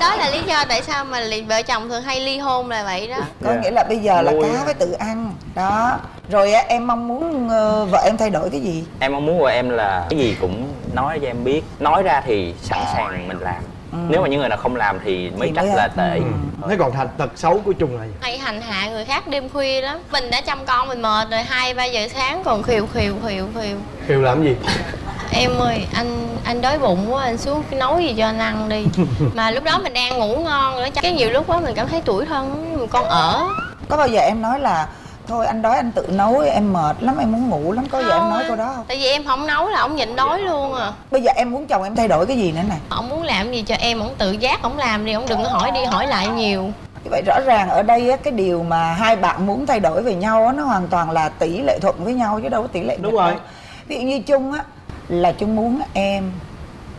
Đó là lý do tại sao mà vợ chồng thường hay ly hôn là vậy đó. Có nghĩa là bây giờ là Nuôi. cá phải tự ăn đó. Rồi á, em mong muốn ờ, vợ em thay đổi cái gì? Em mong muốn của em là cái gì cũng nói cho em biết. Nói ra thì sẵn sàng mình làm nếu mà những người nào không làm thì mới Thì trách mới- là tệ. Thế còn thành tật xấu của trung là gì? Hay hành hạ người khác đêm khuya lắm. Mình đã chăm con mình mệt rồi hai ba giờ sáng còn khều khều khều khều. Khiêu làm gì? Em ơi anh anh đói bụng quá anh xuống nấu gì cho anh ăn đi. [laughs] Mà lúc đó mình đang ngủ ngon nữa cái nhiều lúc đó mình cảm thấy tủi thân mình con ở. Có bao giờ em nói là thôi anh đói anh tự nấu em mệt lắm em muốn ngủ lắm. Có giờ em nói câu đó không? tại vì em không nấu là ông nhịn đói luôn à. Bây giờ em muốn chồng em thay đổi cái gì nữa nè? Ông muốn làm gì cho em ông tự giác ông làm đi ông đừng có hỏi đi hỏi lại nhiều. Như vậy rõ ràng ở đây á, cái điều mà hai bạn muốn thay đổi về nhau á, nó hoàn toàn là tỷ lệ thuận với nhau chứ đâu có tỷ lệ Đúng rồi. đâu. ví dụ như chung á là chung muốn em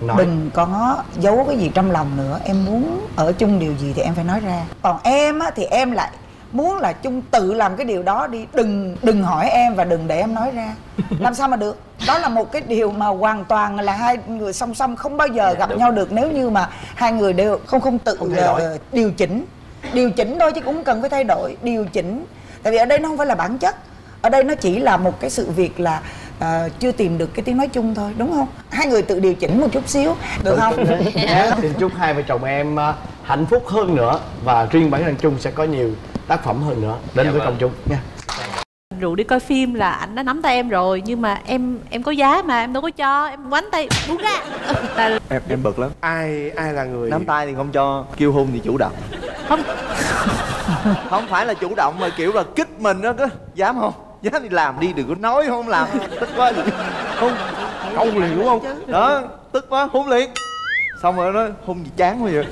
nói. đừng có giấu cái gì trong lòng nữa. Em muốn ở chung điều gì thì em phải nói ra. Còn em á thì em lại muốn là chung tự làm cái điều đó đi đừng đừng hỏi em và đừng để em nói ra. [laughs] Làm sao mà được? Đó là một cái điều mà hoàn toàn là hai người song song không bao giờ gặp nhau được. Nếu như mà hai người đều không không tự Không ờ, điều chỉnh. Điều chỉnh thôi chứ cũng cần phải thay đổi điều chỉnh. Tại vì ở đây nó không phải là bản chất. Ở đây nó chỉ là một cái sự việc là ờ, chưa tìm được cái tiếng nói chung thôi đúng không? Hai người tự điều chỉnh một chút xíu được không? Dạ, xin [laughs] chúc hai vợ chồng em à, hạnh phúc hơn nữa và riêng bản thân Trung sẽ có nhiều tác phẩm hơn nữa. Đến Dạ với vâng. công chúng. Nha. Rủ đi coi phim là anh đã nắm tay em rồi nhưng mà em em có giá mà em đâu có cho em quánh tay buông ra. Là [laughs] em em bực lắm. Ai ai là người? Nắm tay thì không cho kêu hôn thì chủ động. Không. [laughs] Không phải là chủ động mà kiểu là kích mình đó cứ dám không? Dám thì làm đi đừng có nói không làm. Tức quá gì không câu liền đúng không? Đó tức quá hôn liền. Xong rồi nó hôn gì chán quá vậy.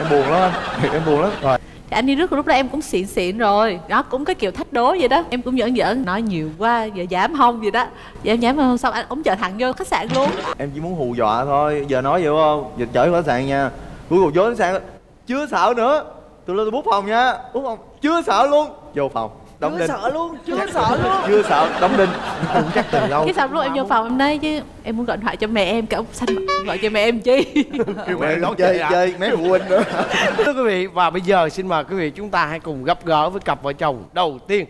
Em buồn lắm anh. Em buồn lắm. Rồi thì anh đi rước lúc đó em cũng xịn xịn rồi. Đó, cũng cái kiểu thách đố vậy đó. Em cũng giỡn giỡn. Nói nhiều quá, giờ giảm không vậy đó. Giờ em giảm không? Xong anh ống chở thẳng vô khách sạn luôn? Em chỉ muốn hù dọa thôi. Giờ nói vậy không? Giờ chở khách sạn nha. Cuối cùng vô khách sạn. Chưa sợ nữa. Tôi lên tôi bút phòng nha. Bút phòng. Chưa sợ luôn. Vô phòng đóng đinh. luôn chưa sợ [laughs] luôn. Chưa sợ đóng đinh. Chắc từ lâu. Cái xong lúc em vô phòng em nói chứ em muốn gọi điện thoại cho mẹ em cái ông xanh gọi cho mẹ em chi? [laughs] Kêu mẹ nó chơi chơi chơi mấy phụ huynh nữa [laughs] Thưa quý vị và bây giờ xin mời quý vị chúng ta hãy cùng gặp gỡ với cặp vợ chồng đầu tiên.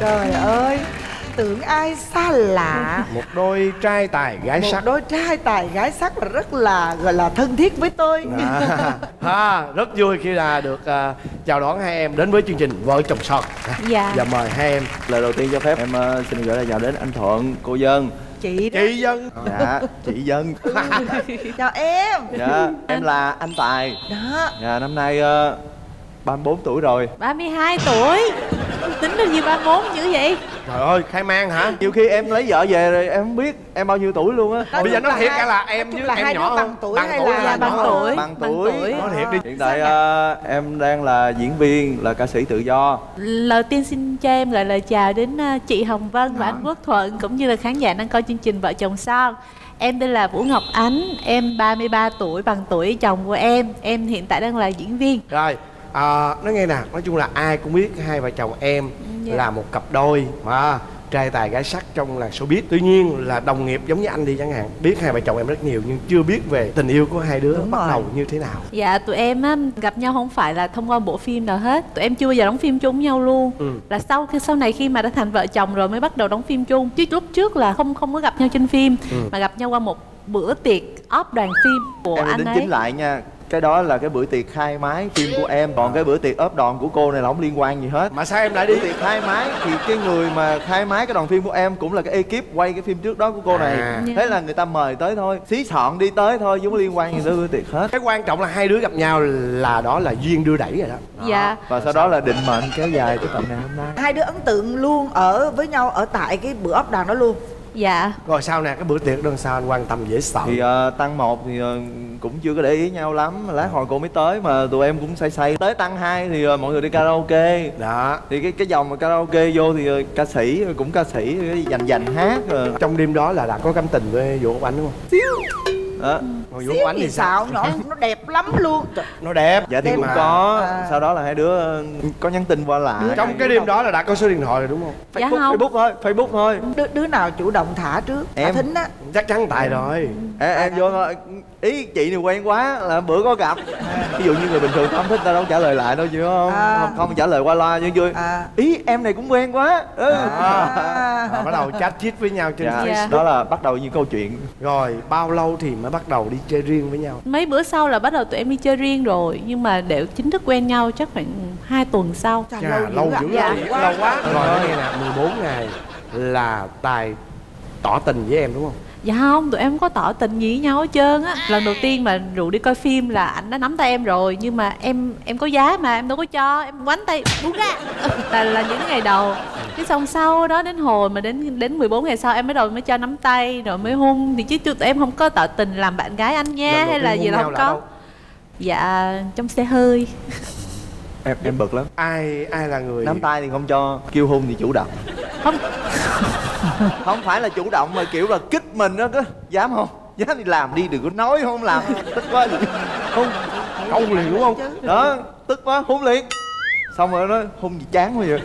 Trời ơi tưởng ai xa lạ. [laughs] Một đôi trai tài gái một sắc. đôi trai tài gái sắc là rất là gọi là thân thiết với tôi. À, [laughs] ha, rất vui khi là được à, chào đón hai em đến với chương trình vợ chồng son. Dạ. Và mời hai em. Lời đầu tiên cho phép em ờ, xin gửi lời chào đến anh thuận cô dân. Chị đó. Chị dân. Dạ chị dân. Chào em. Dạ em là anh tài. Đó. Dạ năm nay uh, 34 tuổi rồi. 32 tuổi? Tính được gì 31 dữ vậy? Trời ơi khai mang hả? Nhiều khi em lấy vợ về rồi em không biết em bao nhiêu tuổi luôn á. Bây giờ nói là thiệt cả là em với là em hai nhỏ bằng tuổi hay tuổi là bằng tuổi? Bằng bằng tuổi. tuổi. Nói thiệt đi. Hiện tại ờ, em đang là diễn viên là ca sĩ tự do. Lời tiên xin cho em gửi lời chào đến ờ, chị Hồng Vân và anh Quốc Thuận cũng như là khán giả đang coi chương trình Vợ chồng son. Em tên là Vũ Ngọc Ánh, em 33 tuổi bằng tuổi chồng của em. Em hiện tại đang là diễn viên. rồi à, nói nghe nè nói chung là ai cũng biết hai vợ chồng em Dạ. là một cặp đôi mà trai tài gái sắc trong làng showbiz tuy nhiên là đồng nghiệp giống như anh đi chẳng hạn biết hai vợ chồng em rất nhiều nhưng chưa biết về tình yêu của hai đứa Đúng bắt rồi. đầu như thế nào Dạ tụi em á, gặp nhau không phải là thông qua bộ phim nào hết. Tụi em chưa bao giờ đóng phim chung với nhau luôn. Ừ. Là sau khi sau này khi mà đã thành vợ chồng rồi mới bắt đầu đóng phim chung. Chứ lúc trước là không không có gặp nhau trên phim Ừ. mà gặp nhau qua một bữa tiệc óp đoàn phim của em anh đính ấy chính lại nha cái đó là cái bữa tiệc khai mái phim của em. Còn cái bữa tiệc ốp đòn của cô này là không liên quan gì hết. Mà sao em lại đi? Bữa tiệc khai mái thì cái người mà khai mái cái đoàn phim của em cũng là cái ekip quay cái phim trước đó của cô này. À. thế là người ta mời tới thôi. Xí sọn đi tới thôi chứ không có liên quan gì tới bữa tiệc hết. Cái quan trọng là hai đứa gặp nhau là đó là duyên đưa đẩy rồi đó. Dạ. Và sau đó là định mệnh kéo dài tới tận ngày hôm nay. Hai đứa ấn tượng luôn ở với nhau ở tại cái bữa ốc đàn đó luôn dạ. Rồi sau nè cái bữa tiệc đơn sao anh quan tâm dễ sợ? Thì ờ, tăng một thì ờ, cũng chưa có để ý nhau lắm lát hồi cô mới tới mà tụi em cũng say say. Tới tăng hai thì ờ, mọi người đi karaoke. Đó. Thì cái cái dòng mà karaoke vô thì ờ, ca sĩ cũng ca sĩ dành dành hát rồi trong đêm đó là đã có cảm tình với vũ Ánh đúng không đó còn vũ Ánh thì sao? nhỏ nó đẹp lắm luôn. Nó đẹp. Dạ thì cũng mà. có. À. sau đó là hai đứa ờ, có nhắn tin qua lại. Trong cái đêm đó là đã có số điện thoại rồi đúng không? Dạ Facebook, không. Facebook thôi Facebook thôi. Đứa, đứa nào chủ động thả trước? Thả Em. thính á. Chắc chắn tài rồi. Em, em vô thôi ý chị này quen quá là bữa có gặp ví dụ như người bình thường không thích ta đâu trả lời lại đâu chứ không À. không, không trả lời qua loa nhưng vui à ý em này cũng quen quá ừ. À. Rồi bắt đầu chat chít với nhau trên dạ. Dạ. Facebook đó là bắt đầu những câu chuyện rồi bao lâu thì mới bắt đầu đi chơi riêng với nhau mấy bữa sau là bắt đầu tụi em đi chơi riêng rồi nhưng mà để chính thức quen nhau chắc khoảng 2 tuần sau Chà, Chà, lâu dữ Dạ. lâu quá rồi nghe nè 14 ngày là tài tỏ tình với em đúng không dạ không tụi em không có tỏ tình gì với nhau hết trơn á. Lần đầu tiên mà rủ đi coi phim là anh đã nắm tay em rồi nhưng mà em em có giá mà em đâu có cho em quánh tay buông ra. Là, là những ngày đầu. Cái xong sau đó đến hồi mà đến đến 14 ngày sau em mới đầu mới cho nắm tay rồi mới hôn. Thì chứ tụi em không có tỏ tình làm bạn gái anh nha hay là gì là không là có. đâu? dạ trong xe hơi. Em em bực lắm. Ai ai là người nắm tay thì không cho kêu hôn thì chủ động. Không không phải là chủ động mà kiểu là kích mình đó cứ dám không? Dám thì làm đi đừng có nói không làm. Tức quá. Không câu liền đúng không? Đó tức quá hôn liền. Xong rồi nó hôn gì chán quá vậy?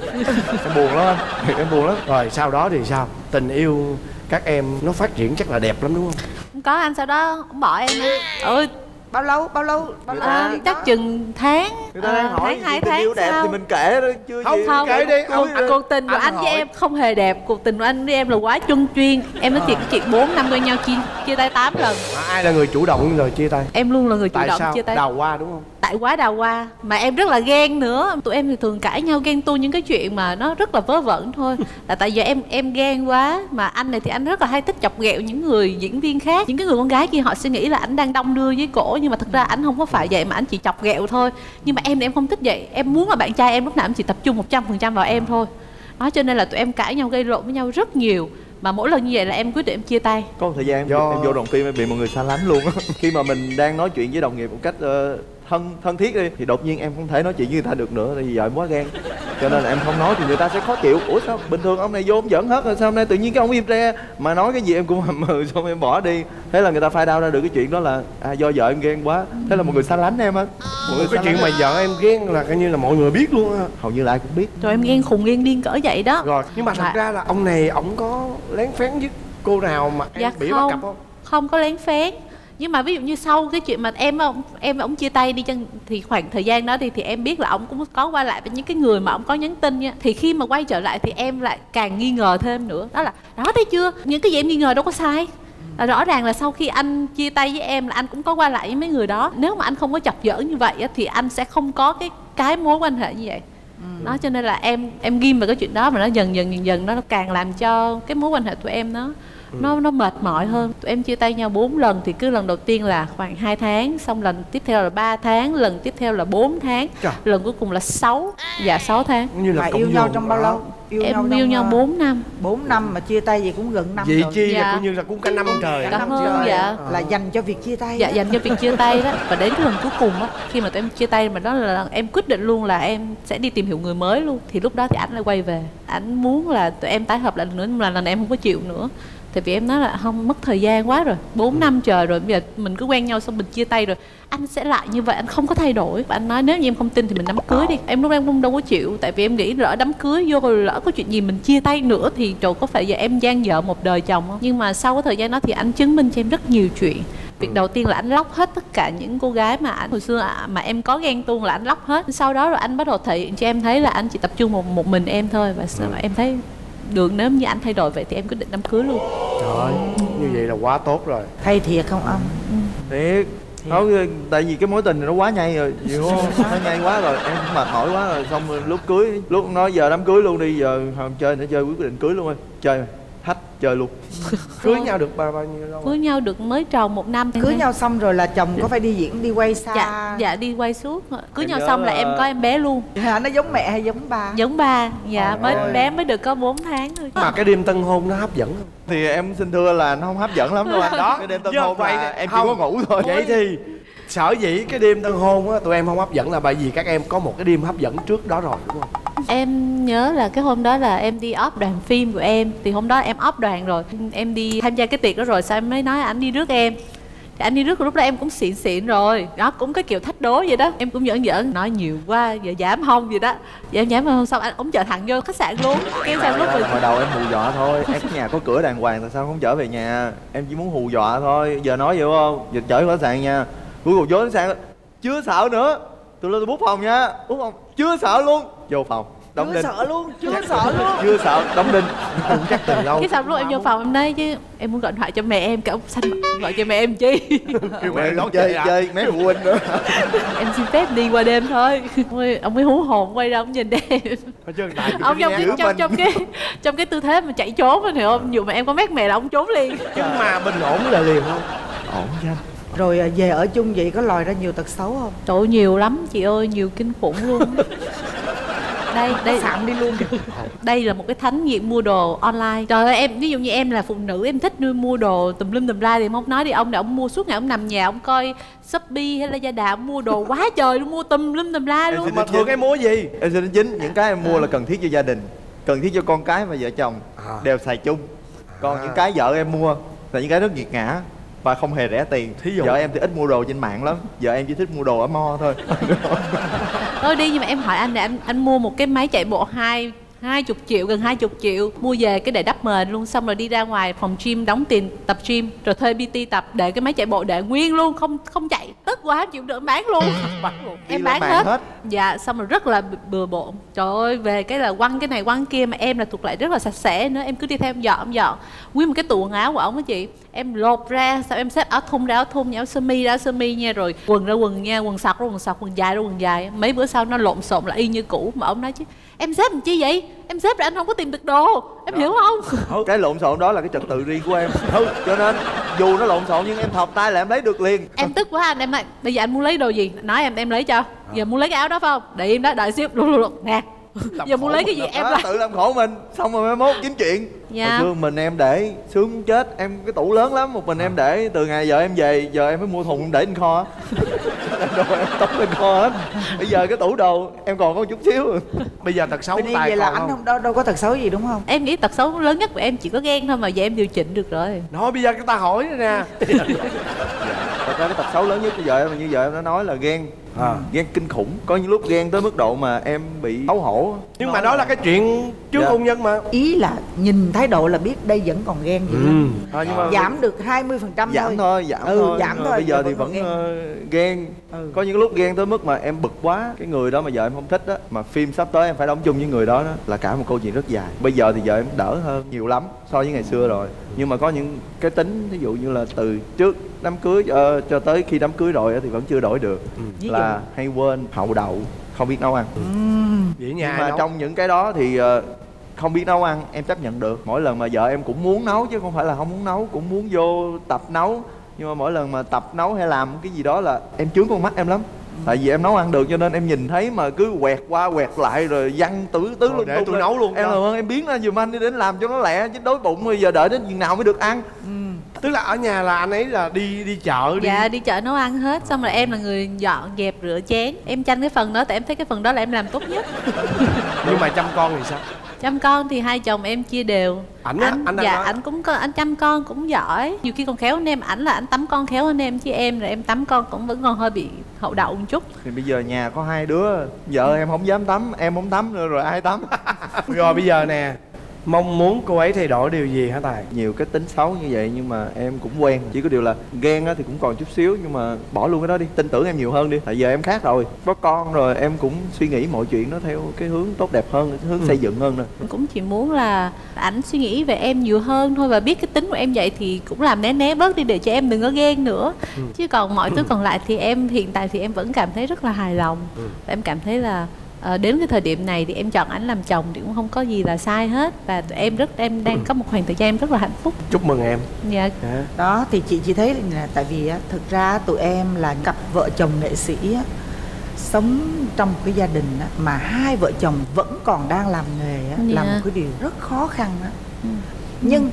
Em buồn lắm anh. Em buồn lắm. Rồi sau đó thì sao? Tình yêu các em nó phát triển chắc là đẹp lắm đúng không? Không có anh sau đó ông bỏ em á ừ bao lâu bao lâu bao lâu? À, chuyện chắc đó? chừng tháng người ta đang ờ, hỏi tháng hai tháng yêu đẹp sau. thì mình kể đó chưa Không, gì không kể đi, cuộc, ông- cuộc tình của anh anh với em không hề đẹp cuộc tình của anh với em là quá chung chuyên. Em nói thiệt cái chuyện 4 năm quen nhau chia, chia tay 8 lần. Mà ai là người chủ động rồi chia tay? Em luôn là người chủ tại động sao? chia tay. Đào hoa đúng không? Tại quá đào hoa mà em rất là ghen nữa. Tụi em thì thường cãi nhau ghen tu những cái chuyện mà nó rất là vớ vẩn thôi. Là tại giờ em em ghen quá mà anh này thì anh rất là hay thích chọc ghẹo những người diễn viên khác. Những cái người con gái kia họ suy nghĩ là anh đang đong đưa với cổ nhưng mà thực ra anh không có phải vậy mà anh chỉ chọc ghẹo thôi. Nhưng mà em thì em không thích vậy. Em muốn là bạn trai em lúc nào em chỉ tập trung một trăm phần trăm vào em thôi. Đó cho nên là tụi em cãi nhau gây lộn với nhau rất nhiều. Mà mỗi lần như vậy là em quyết định em chia tay. Có một thời gian em, Do- em vô đoàn phim em bị mọi người xa lánh luôn á. [laughs] Khi mà mình đang nói chuyện với đồng nghiệp một cách ờ, thân thân thiết đi thì đột nhiên em không thể nói chuyện với người ta được nữa tại vì giờ em quá ghen cho nên là em không nói thì người ta sẽ khó chịu. Ủa sao bình thường ông này vô ông giỡn hết rồi sao hôm nay tự nhiên cái ông im re mà nói cái gì em cũng hầm mừ xong em bỏ đi. Thế là người ta phai đau ra được cái chuyện đó là à, do vợ em ghen quá. Thế là mọi người xa lánh em á. Mọi người cái chuyện mà em. vợ em ghen là coi như là mọi người biết luôn á. Hầu như là ai cũng biết. Rồi em ghen khùng ghen điên cỡ vậy đó. Rồi nhưng mà thật Mà- ra là ông này ổng có lén phén với cô nào mà em dạ bị bắt không. cặp không? Không có lén phén nhưng mà ví dụ như sau cái chuyện mà em ông em ông chia tay đi chăng thì khoảng thời gian đó thì thì em biết là ông cũng có qua lại với những cái người mà ông có nhắn tin nha. Thì khi mà quay trở lại thì em lại càng nghi ngờ thêm nữa. Đó là đó thấy chưa? Những cái gì em nghi ngờ đâu có sai. Là rõ ràng là sau khi anh chia tay với em là anh cũng có qua lại với mấy người đó. Nếu mà anh không có chọc giỡn như vậy thì anh sẽ không có cái cái mối quan hệ như vậy. Đó cho nên là em em ghim vào cái chuyện đó mà nó dần dần dần dần nó càng làm cho cái mối quan hệ tụi em nó nó nó mệt mỏi hơn. Tụi em chia tay nhau 4 lần thì cứ lần đầu tiên là khoảng 2 tháng xong lần tiếp theo là 3 tháng lần tiếp theo là 4 tháng Trời. lần cuối cùng là 6 dạ 6 tháng. Như là mà yêu nhau trong bao lâu? Yêu em trong, yêu nhau ờ, 4 năm. 4 năm mà chia tay vậy cũng gần năm Vậy rồi. chi là Dạ. coi như là cũng cả năm trời. Cả năm hơn, trời. dạ. là dành cho việc chia tay dạ đó. dành cho việc chia [laughs] tay đó. Và đến cái lần cuối cùng á khi mà tụi em chia tay mà đó là lần em quyết định luôn là em sẽ đi tìm hiểu người mới luôn thì lúc đó thì anh lại quay về. Anh muốn là tụi em tái hợp lại lần nữa nhưng mà lần này em không có chịu nữa tại vì em nói là không mất thời gian quá rồi 4 năm trời rồi bây giờ mình cứ quen nhau xong mình chia tay rồi anh sẽ lại như vậy anh không có thay đổi. Và anh nói nếu như em không tin thì mình đám cưới đi. Em lúc đó em không đâu có chịu tại vì em nghĩ lỡ đám cưới vô rồi lỡ có chuyện gì mình chia tay nữa thì trời có phải giờ em gian vợ một đời chồng không? Nhưng mà sau cái thời gian đó thì anh chứng minh cho em rất nhiều chuyện. Việc đầu tiên là anh lóc hết tất cả những cô gái mà anh hồi xưa à, mà em có ghen tuông là anh lóc hết. Sau đó rồi anh bắt đầu thể hiện cho em thấy là anh chỉ tập trung một một mình em thôi. Và đó em thấy được nếu như anh thay đổi vậy thì em quyết định đám cưới luôn. Trời ơi như vậy là quá tốt rồi. Hay thiệt không ông? Thiệt. Không tại vì cái mối tình này nó quá nhây rồi. Hiểu không? [laughs] Nó nhây quá rồi. Em cũng mệt mỏi quá rồi. Xong rồi lúc cưới lúc nói giờ đám cưới luôn đi giờ không chơi nữa chơi quyết định cưới luôn rồi. Chơi chơi luôn. [laughs] Cưới nhau được bao bao nhiêu lâu? Cưới nhau được mới tròn một năm. Cưới nhau xong rồi là chồng có phải đi diễn đi quay xa? Dạ dạ đi quay suốt. Cưới Em nhau xong là là- em có em bé luôn. Hả, nó giống mẹ hay giống ba? Giống ba dạ Ôi mới ơi. bé mới được có 4 tháng thôi. Mà cái đêm tân hôn nó hấp dẫn không? Thì em xin thưa là nó không hấp dẫn lắm đâu anh. Đó, cái đêm tân hôn vậy là em chỉ không. có ngủ thôi. Vậy thì sở dĩ cái đêm tân hôn á tụi em không hấp dẫn là bởi vì các em có một cái đêm hấp dẫn trước đó rồi đúng không em nhớ là cái hôm đó là em đi off đoàn phim của em. Thì hôm đó em off đoàn rồi. Em đi tham gia cái tiệc đó rồi sao em mới nói anh đi rước em? Thì anh đi rước lúc đó em cũng xịn xịn rồi. Đó cũng cái kiểu thách đố vậy đó. Em cũng giỡn giỡn nói nhiều quá giờ giảm không gì đó. Giờ em giảm không? Xong anh ống chở thẳng vô khách sạn luôn. Kêu sao lúc mình hồi đầu em hù dọa thôi. Em nhà có cửa đàng hoàng tại sao không chở về nhà? Em chỉ muốn hù dọa thôi. Giờ nói vậy không? Giờ chở khách sạn nha. Cuối cùng vô khách sạn chưa sợ nữa. Tôi lên tôi bút phòng nha. Bút phòng chưa sợ luôn. Vô phòng đóng chưa đinh. sợ luôn chưa sợ [laughs] luôn. Chưa sợ đóng đinh. Chắc từ lâu. Cái xong lúc em vô phòng em nói chứ em muốn gọi điện thoại cho mẹ em cái ông xanh gọi cho mẹ em chi? [laughs] Kêu mẹ đón chơi à? chơi mấy phụ huynh nữa [laughs] em xin phép đi qua đêm thôi. Ông ấy, hú hồn quay ra ông nhìn em. Ông trong cái trong, trong cái trong cái tư thế mà chạy trốn anh hiểu không? Dù mà em có mét mẹ là ông trốn liền. Nhưng mà bình ổn là liền không ổn chứ. Rồi à, về ở chung vậy có lòi ra nhiều tật xấu không? Trời ơi, nhiều lắm chị ơi nhiều kinh khủng luôn đây đây sạm đi luôn đây là một cái thánh nghiện mua đồ online. Trời ơi em ví dụ như em là phụ nữ em thích nuôi mua đồ tùm lum tùm la thì em không nói đi. Ông này ông mua suốt ngày ông nằm nhà ông coi shopee hay là gia đà ông mua đồ [laughs] quá trời luôn mua tùm lum tùm la luôn. mà thường em mua gì? Em xin chính. Những cái em mua là cần thiết cho gia đình cần thiết cho con cái và vợ chồng À. đều xài chung. Còn À. những cái vợ em mua là những cái rất nghiệt ngã và không hề rẻ tiền. Thí dụ? vợ em thì ít mua đồ trên mạng lắm. Vợ em chỉ thích mua đồ ở mo thôi. [laughs] Thôi đi nhưng mà em hỏi anh này anh anh mua một cái máy chạy bộ hai hai chục triệu gần hai chục triệu mua về cái để đắp mền luôn xong rồi đi ra ngoài phòng gym đóng tiền tập gym rồi thuê pt tập để cái máy chạy bộ để nguyên luôn không không chạy. Tức quá chịu được [laughs] bán luôn. Em bán hết. hết. dạ xong rồi rất là bừa bộn. Trời ơi về cái là quăng cái này quăng kia mà em là thuộc lại rất là sạch sẽ nữa em cứ đi theo em dọn em dọn. Nguyên một cái tủ quần áo của ông á chị em lột ra sao em xếp áo thun ra áo thun áo sơ mi ra áo sơ mi nha rồi quần ra quần nha quần sọc ra quần sọc quần dài ra quần dài. Mấy bữa sau nó lộn xộn lại y như cũ mà ông nói chứ em xếp làm chi vậy? Em xếp rồi anh không có tìm được đồ. Em hiểu không? Cái lộn xộn đó là cái trật tự riêng của em. Ừ, cho nên dù nó lộn xộn nhưng em thọc tay là em lấy được liền. Em tức quá anh em nói bây giờ anh muốn lấy đồ gì? Nói em em lấy cho. Giờ muốn lấy cái áo đó phải không? Để im đó đợi xíu. Luôn luôn luôn nè giờ muốn lấy cái gì em lấy? tự làm khổ mình. Xong rồi mai mốt kiếm chuyện. Dạ. hồi xưa mình em để sướng muốn chết em cái tủ lớn lắm một mình em để. Từ ngày vợ em về giờ em mới mua thùng em để lên kho. [laughs] Đồ em tống lên kho hết. Bây giờ cái tủ đồ em còn có chút xíu. Bây giờ tật xấu tài vậy là anh không? không đâu đâu có tật xấu gì đúng không? Em nghĩ tật xấu lớn nhất của em chỉ có ghen thôi mà giờ em điều chỉnh được rồi. Nói bây giờ cái ta hỏi nữa nè. [laughs] Thật ra cái tật xấu lớn nhất của vợ em là như vợ em đã nói là ghen À. ghen kinh khủng. Có những lúc ghen tới mức độ mà em bị xấu hổ. Nhưng mà đó là cái chuyện trước Dạ. hôn nhân mà. Ý là nhìn thái độ là biết đây vẫn còn ghen dữ lắm à, nhưng mà giảm được 20% phần trăm giảm thôi. giảm ừ, thôi. giảm thôi bây giờ thì vẫn ghen. ờ, ghen. Ừ. có những lúc ghen tới mức mà em bực quá. Cái người đó mà vợ em không thích đó mà phim sắp tới em phải đóng chung với người đó đó là cả một câu chuyện rất dài. Bây giờ thì vợ em đỡ hơn nhiều lắm so với ngày xưa rồi nhưng mà có những cái tính ví dụ như là từ trước đám cưới ờ, cho tới khi đám cưới rồi á thì vẫn chưa đổi được. Ví là hay quên hậu đậu không biết nấu ăn. Vậy nhưng nhà mà nấu. trong những cái đó thì ờ, không biết nấu ăn em chấp nhận được. Mỗi lần mà vợ em cũng muốn nấu chứ không phải là không muốn nấu cũng muốn vô tập nấu. Nhưng mà mỗi lần mà tập nấu hay làm cái gì đó là em chướng con mắt em lắm tại vì em nấu ăn được cho nên em nhìn thấy mà cứ quẹt qua quẹt lại rồi văng tứ tứ Rồi lung để tôi nấu luôn em ơn em biến ra giùm anh đi đến làm cho nó lẹ chứ đói bụng bây giờ đợi đến chừng nào mới được ăn. Tức là ở nhà là anh ấy là đi đi chợ đi. Dạ đi chợ nấu ăn hết xong rồi em là người dọn dẹp rửa chén. Em tranh cái phần đó tại em thấy cái phần đó là em làm tốt nhất. [laughs] Nhưng mà chăm con thì sao? Chăm con thì hai chồng em chia đều. Ảnh anh đang dạ nói. ảnh cũng có anh chăm con cũng giỏi. Nhiều khi còn khéo hơn em ảnh là ảnh tắm con khéo hơn em chứ em rồi em tắm con cũng vẫn còn hơi bị hậu đậu một chút. Thì bây giờ nhà có hai đứa vợ em không dám tắm em không tắm nữa rồi ai tắm? Rồi bây giờ nè mong muốn cô ấy thay đổi điều gì hả tài? Nhiều cái tính xấu như vậy nhưng mà em cũng quen. Chỉ có điều là ghen á thì cũng còn chút xíu nhưng mà bỏ luôn cái đó đi. Tin tưởng em nhiều hơn đi tại giờ em khác rồi có con rồi em cũng suy nghĩ mọi chuyện nó theo cái hướng tốt đẹp hơn cái hướng xây dựng hơn nè cũng chỉ muốn là ảnh suy nghĩ về em nhiều hơn thôi và biết cái tính của em vậy thì cũng làm né né bớt đi để cho em đừng có ghen nữa. Chứ còn mọi thứ [clears throat] còn lại thì em hiện tại thì em vẫn cảm thấy rất là hài lòng. Và em cảm thấy là ờ, đến cái thời điểm này thì em chọn ảnh làm chồng thì cũng không có gì là sai hết và em rất em đang có một khoảng thời gian em rất là hạnh phúc chúc mừng em dạ Dạ. đó thì chị chỉ thấy là tại vì á, thực ra tụi em là cặp vợ chồng nghệ sĩ á, sống trong một cái gia đình á, mà hai vợ chồng vẫn còn đang làm nghề á, là Dạ. một cái điều rất khó khăn á. nhưng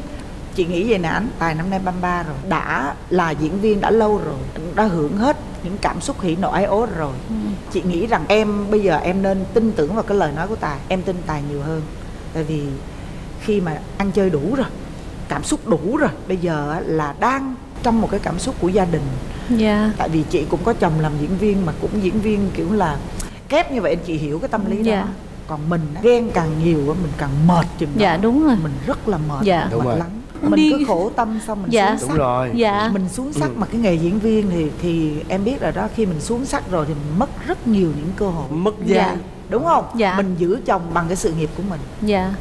chị nghĩ vậy nè anh tài năm nay 33 rồi đã là diễn viên đã lâu rồi đã hưởng hết những cảm xúc hỉ nộ ái ố rồi. Chị nghĩ rằng em bây giờ em nên tin tưởng vào cái lời nói của tài. Em tin tài nhiều hơn. Tại vì khi mà ăn chơi đủ rồi cảm xúc đủ rồi bây giờ á, là đang trong một cái cảm xúc của gia đình. Dạ. Tại vì chị cũng có chồng làm diễn viên mà cũng diễn viên kiểu là kép như vậy chị hiểu cái tâm lý Dạ. đó còn mình ghen càng nhiều á, mình càng mệt chừng dạ đúng rồi. Mình rất là mệt Dạ. Đúng mệt rồi. lắm mình Đi- cứ khổ tâm xong mình Dạ. xuống đúng sắc. rồi. Dạ. Mình xuống sắc Ừ. mà cái nghề diễn viên thì thì em biết rồi đó khi mình xuống sắc rồi thì mình mất rất nhiều những cơ hội. Mất dạ. gian. Đúng không? Dạ. mình giữ chồng bằng cái sự nghiệp của mình. Dạ.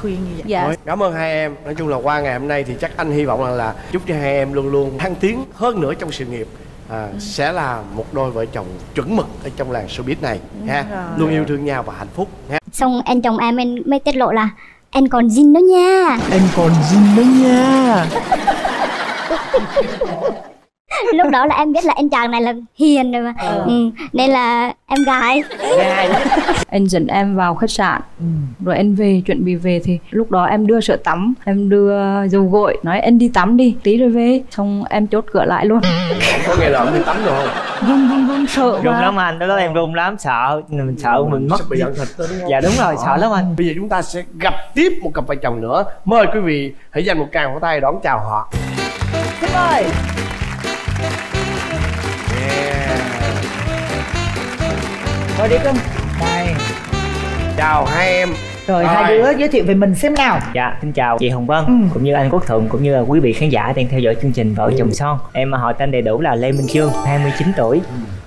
Khuyên như vậy. Dạ. Thôi, cảm ơn hai em. Nói chung là qua ngày hôm nay thì chắc anh hy vọng là, là chúc cho hai em luôn luôn thăng tiến hơn nữa trong sự nghiệp. À, sẽ là một đôi vợ chồng chuẩn mực ở trong làng showbiz này ha. Rồi. luôn yêu thương nhau và hạnh phúc ha. Xong anh chồng em mới tiết lộ là anh còn zin đó nha. Em còn zin đó nha [laughs] [laughs] lúc đó là em biết là anh chàng này là hiền rồi mà. Ừ. nên là em gái. Anh [laughs] dẫn em vào khách sạn. Rồi anh về chuẩn bị về thì lúc đó em đưa sữa tắm em đưa dầu gội. Nói anh đi tắm đi tí rồi về. Xong em chốt cửa lại luôn. Có nghe lời đi tắm rồi không? Run run run sợ run lắm anh đó em run lắm sợ. Mình sợ mình mất bị ăn thịt đó, đúng không? dạ đúng rồi sợ lắm anh. Bây giờ chúng ta sẽ gặp tiếp một cặp vợ chồng nữa. Mời quý vị hãy dành một tràng pháo tay đón chào họ. Xin mời mời đi cưng đây chào hai em. Rồi Rồi. hai đứa giới thiệu về mình xem nào. Dạ xin chào chị hồng vân Ừ. cũng như anh quốc thuận cũng như là quý vị khán giả đang theo dõi chương trình vợ chồng son. Em họ tên đầy đủ là lê minh chương 29 tuổi.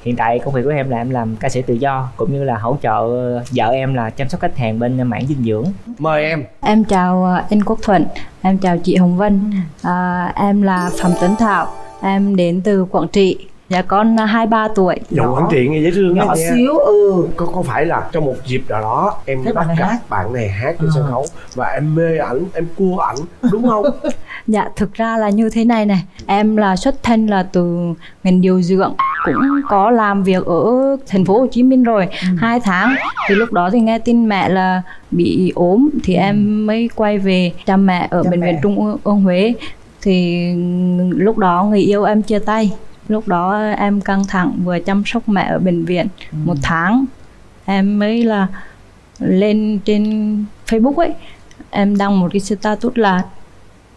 Hiện tại công việc của em là em làm ca sĩ tự do cũng như là hỗ trợ vợ em là chăm sóc khách hàng bên mảng dinh dưỡng. Mời em. Em chào ờ, anh Quốc Thuận em chào chị Hồng Vân. À, em là Phạm Tuấn Thảo em đến từ Quảng Trị dạ con hai ba tuổi. Giọng quảng trị nghe dễ thương nhỏ nha. xíu ừ. Có có phải là trong một dịp nào đó em Thấy bắt bạn gặp hát. bạn này hát trên sân khấu và em mê ảnh em cua ảnh đúng không? [laughs] Dạ thực ra là như thế này này. Em là xuất thân là từ ngành điều dưỡng Cũng có làm việc ở thành phố Hồ Chí Minh rồi hai tháng. Thì lúc đó thì nghe tin mẹ là bị ốm Thì em mới quay về chăm mẹ ở Chăm bệnh mẹ. viện Trung ương Huế. Thì lúc đó người yêu em chia tay Lúc đó em căng thẳng vừa chăm sóc mẹ ở bệnh viện một tháng. Em mới là lên trên Facebook ấy Em đăng một cái status là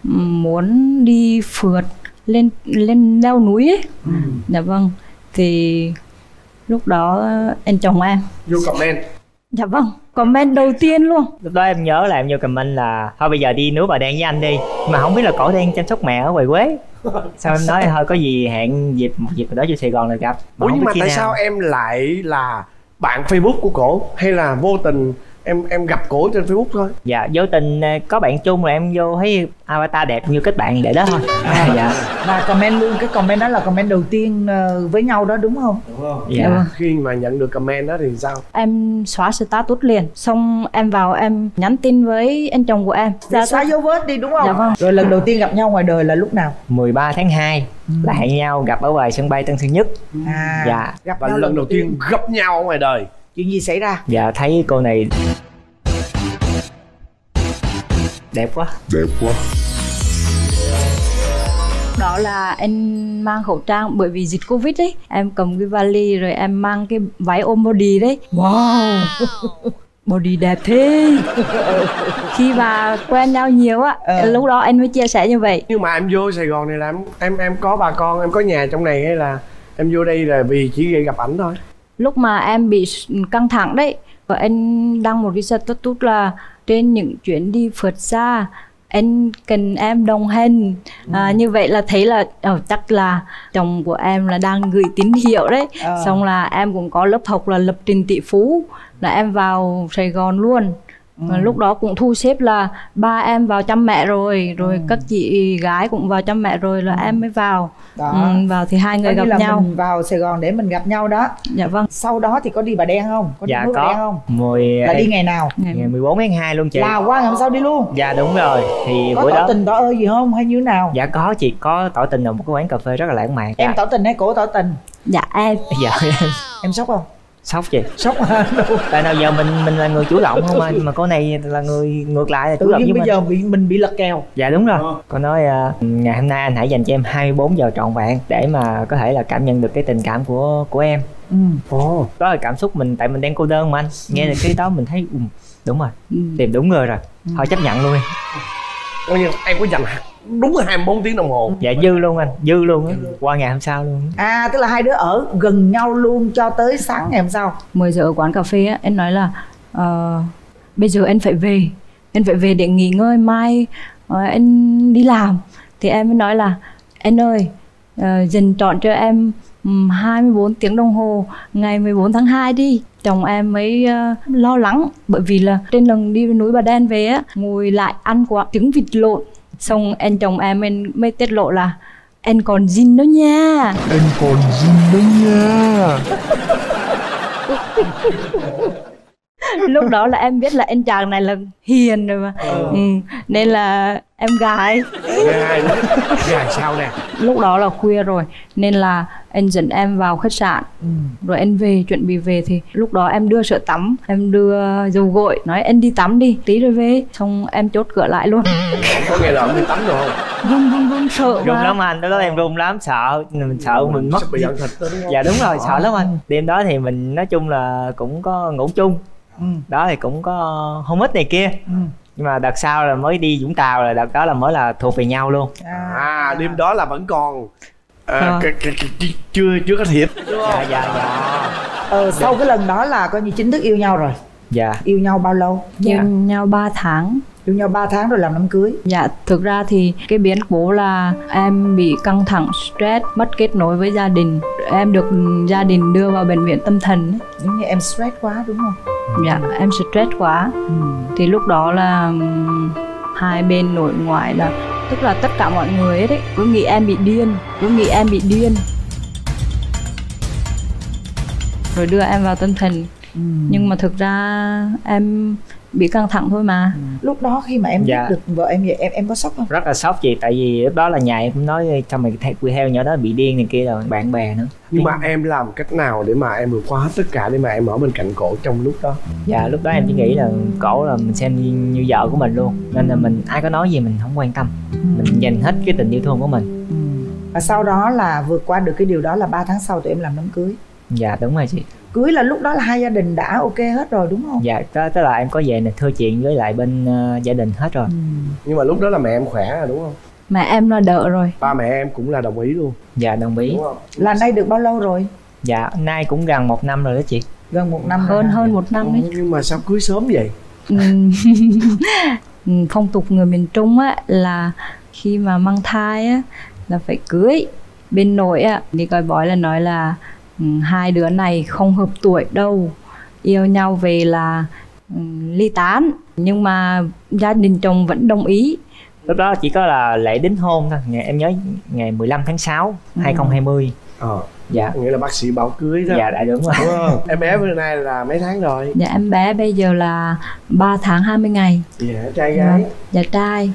muốn đi phượt lên lên leo núi ấy. Dạ vâng thì lúc đó anh chồng em. Vô comment dạ vâng comment đầu tiên luôn. Lúc đó em nhớ là em vô comment là thôi bây giờ đi núi bà đen với anh đi. Mà không biết là cổ đang chăm sóc mẹ ở ngoài quế. Sao em nói thôi có gì hẹn dịp một dịp nào đó vô sài gòn là gặp. Ủa không nhưng mà tại nào. sao em lại là bạn facebook của cổ hay là vô tình em em gặp cổ trên facebook thôi. Dạ vô tình ờ, có bạn chung rồi em vô thấy avatar đẹp như kết bạn để đó thôi. À, [laughs] dạ. và comment luôn cái comment đó là comment đầu tiên ờ, với nhau đó đúng không? Đúng không? Dạ. vâng. khi mà nhận được comment đó thì sao? Em xóa status liền xong em vào em nhắn tin với anh chồng của em. Để xóa dấu vết đi đúng không? Dạ vâng. rồi lần đầu tiên gặp nhau ngoài đời là lúc nào? 13 tháng 2 là hẹn nhau gặp ở ngoài sân bay Tân Sơn Nhất. À. Dạ. Gặp và lần đầu tiên gặp nhau ở ngoài đời chuyện gì xảy ra? Dạ thấy cô này đẹp quá. Đó là anh mang khẩu trang bởi vì dịch covid ấy em cầm cái vali rồi em mang cái váy ôm body đấy. Wow. [laughs] Body đẹp thế. Khi mà quen nhau nhiều á Ờ. lúc đó anh mới chia sẻ như vậy. Nhưng mà em vô sài gòn này là em em em có bà con em có nhà trong này hay là em vô đây là vì chỉ để gặp ảnh thôi lúc mà em bị căng thẳng đấy và anh đăng một cái status là trên những chuyến đi phượt xa anh cần em đồng hành. À, như vậy là thấy là ờ, chắc là chồng của em là đang gửi tín hiệu đấy. Ờ. xong là em cũng có lớp học là lập trình tỷ phú là em vào Sài Gòn luôn và lúc đó cũng thu xếp là ba em vào chăm mẹ rồi rồi các chị gái cũng vào chăm mẹ rồi là em mới vào. Đó. ừ, vào thì hai người như gặp là nhau. mình vào Sài Gòn để mình gặp nhau đó. Dạ vâng. Sau đó thì có đi Bà Đen không? Có đi dạ núi Bà Đen có không? Mười là đi ngày nào? Ngày ngày 14 tháng 2 luôn chị. Là qua ngày hôm sau đi luôn. Dạ đúng rồi. Thì có bữa tỏ đó tình tỏ ơi gì không? Hay như thế nào? Dạ có chị. Có tỏ tình ở một cái quán cà phê rất là lãng mạn. Em dạ, tỏ tình hay cổ tỏ tình? Dạ em. Dạ. Em em sốc không sốc chị. Sốc hả? [laughs] Tại nào giờ mình mình là người chủ động không anh mà cô này là người ngược lại là chủ động với bây mình. giờ bị mình bị lật kèo. Dạ đúng rồi. Cô nói à, ngày hôm nay anh hãy dành cho em 24 giờ trọn vẹn để mà có thể là cảm nhận được cái tình cảm của của em. Ừ. ồ. Đó là cảm xúc mình tại mình đang cô đơn mà anh. Nghe được cái đó mình thấy ừ, đúng rồi. Ừ. tìm đúng người rồi. Thôi chấp nhận luôn đi. Coi như em có dành đúng 24 tiếng đồng hồ. Dạ dư luôn anh dư luôn á. Qua ngày hôm sau luôn à tức là hai đứa ở gần nhau luôn cho tới sáng ngày hôm sau. 10 giờ ở quán cà phê á anh nói là ờ, bây giờ anh phải về. Anh phải về để nghỉ ngơi mai ờ, anh đi làm. Thì em mới nói là anh ơi ờ, dành trọn cho em ừm, 24 tiếng đồng hồ ngày 14 tháng 2 đi. Chồng em mới ờ, lo lắng bởi vì là trên lần đi núi Bà Đen về á ngồi lại ăn quả trứng vịt lộn xong anh chồng em mới, mới tiết lộ là anh còn zin đó nha. Anh còn gì nữa nha [laughs] [laughs] lúc đó là em biết là anh chàng này là hiền rồi mà. Ừ. nên là em gái. Gài gài sao nè? Lúc đó là khuya rồi nên là anh dẫn em vào khách sạn. Rồi anh về chuẩn bị về thì lúc đó em đưa sữa tắm em đưa dầu gội nói anh đi tắm đi tí rồi về. Xong em chốt cửa lại luôn. Có nghe là đi tắm rồi không? Run run run sợ run lắm anh lúc đó em run lắm sợ mình sợ mình mất bị ăn thịt đó đúng không? dạ đúng rồi sợ lắm anh. Đêm đó thì mình nói chung là cũng có ngủ chung đó thì cũng có không ít này kia. Nhưng mà đợt sau là mới đi vũng tàu là đợt đó là mới là thuộc về nhau luôn. À. Đêm đó là vẫn còn. À, Ờ. chưa chưa có thiệp. Dạ dạ dạ. Ờ, sau cái lần đó là coi như chính thức yêu nhau rồi dạ yêu nhau bao lâu yêu nhau 3 tháng yêu nhau 3 tháng rồi làm đám cưới Dạ, thực ra thì cái biến cố là em bị căng thẳng, stress, mất kết nối với gia đình. Em được gia đình đưa vào bệnh viện tâm thần. ấy. giống như em stress quá đúng không Dạ, em stress quá. Thì lúc đó là hai bên nội ngoại là tức là tất cả mọi người ấy đấy cứ nghĩ em bị điên, cứ nghĩ em bị điên. Rồi đưa em vào tâm thần. Nhưng mà thực ra em bị căng thẳng thôi mà. lúc đó khi mà em Dạ. biết được vợ em vậy em em có sốc không? Rất là sốc chị tại vì lúc đó là nhà em cũng nói sao mày theo quy theo nhỏ đó bị điên này kia rồi bạn bè nữa. Nhưng mà em làm cách nào để mà em vượt qua hết tất cả để mà em ở bên cạnh cổ trong lúc đó? Dạ lúc đó em chỉ nghĩ là cổ là mình xem như, như vợ của mình luôn. Nên là mình ai có nói gì mình không quan tâm. Mình dành hết cái tình yêu thương của mình. Và sau đó là vượt qua được cái điều đó là 3 tháng sau tụi em làm đám cưới. Dạ đúng rồi chị cưới là lúc đó là hai gia đình đã ok hết rồi đúng không? Dạ tức, tức là em có về này thưa chuyện với lại bên ờ, gia đình hết rồi. Nhưng mà lúc đó là mẹ em khỏe rồi đúng không? Mà em là đỡ rồi. ba mẹ em cũng là đồng ý luôn. Dạ đồng ý. Đúng không? Là nay được bao lâu rồi? Dạ nay cũng gần một năm rồi đó chị. Gần một năm Hơn hơn một năm ấy. Ồ, nhưng mà sao cưới sớm vậy? Ừm, [laughs] ừm, phong tục người miền Trung á là khi mà mang thai á là phải cưới. Bên nội á thì coi bói là nói là hai đứa này không hợp tuổi đâu. Yêu nhau về là ừm, ly tán. Nhưng mà gia đình chồng vẫn đồng ý. Lúc đó chỉ có là lễ đính hôn thôi. Ngày em nhớ ngày 15 tháng 6 Ừ. 2020 ờ. Dạ. Nghĩa là bác sĩ bảo cưới đó. Dạ đã đúng rồi. Đúng không? Em bé bữa nay là mấy tháng rồi? Dạ em bé bây giờ là 3 tháng 20 ngày. Dạ trai gái. Dạ trai.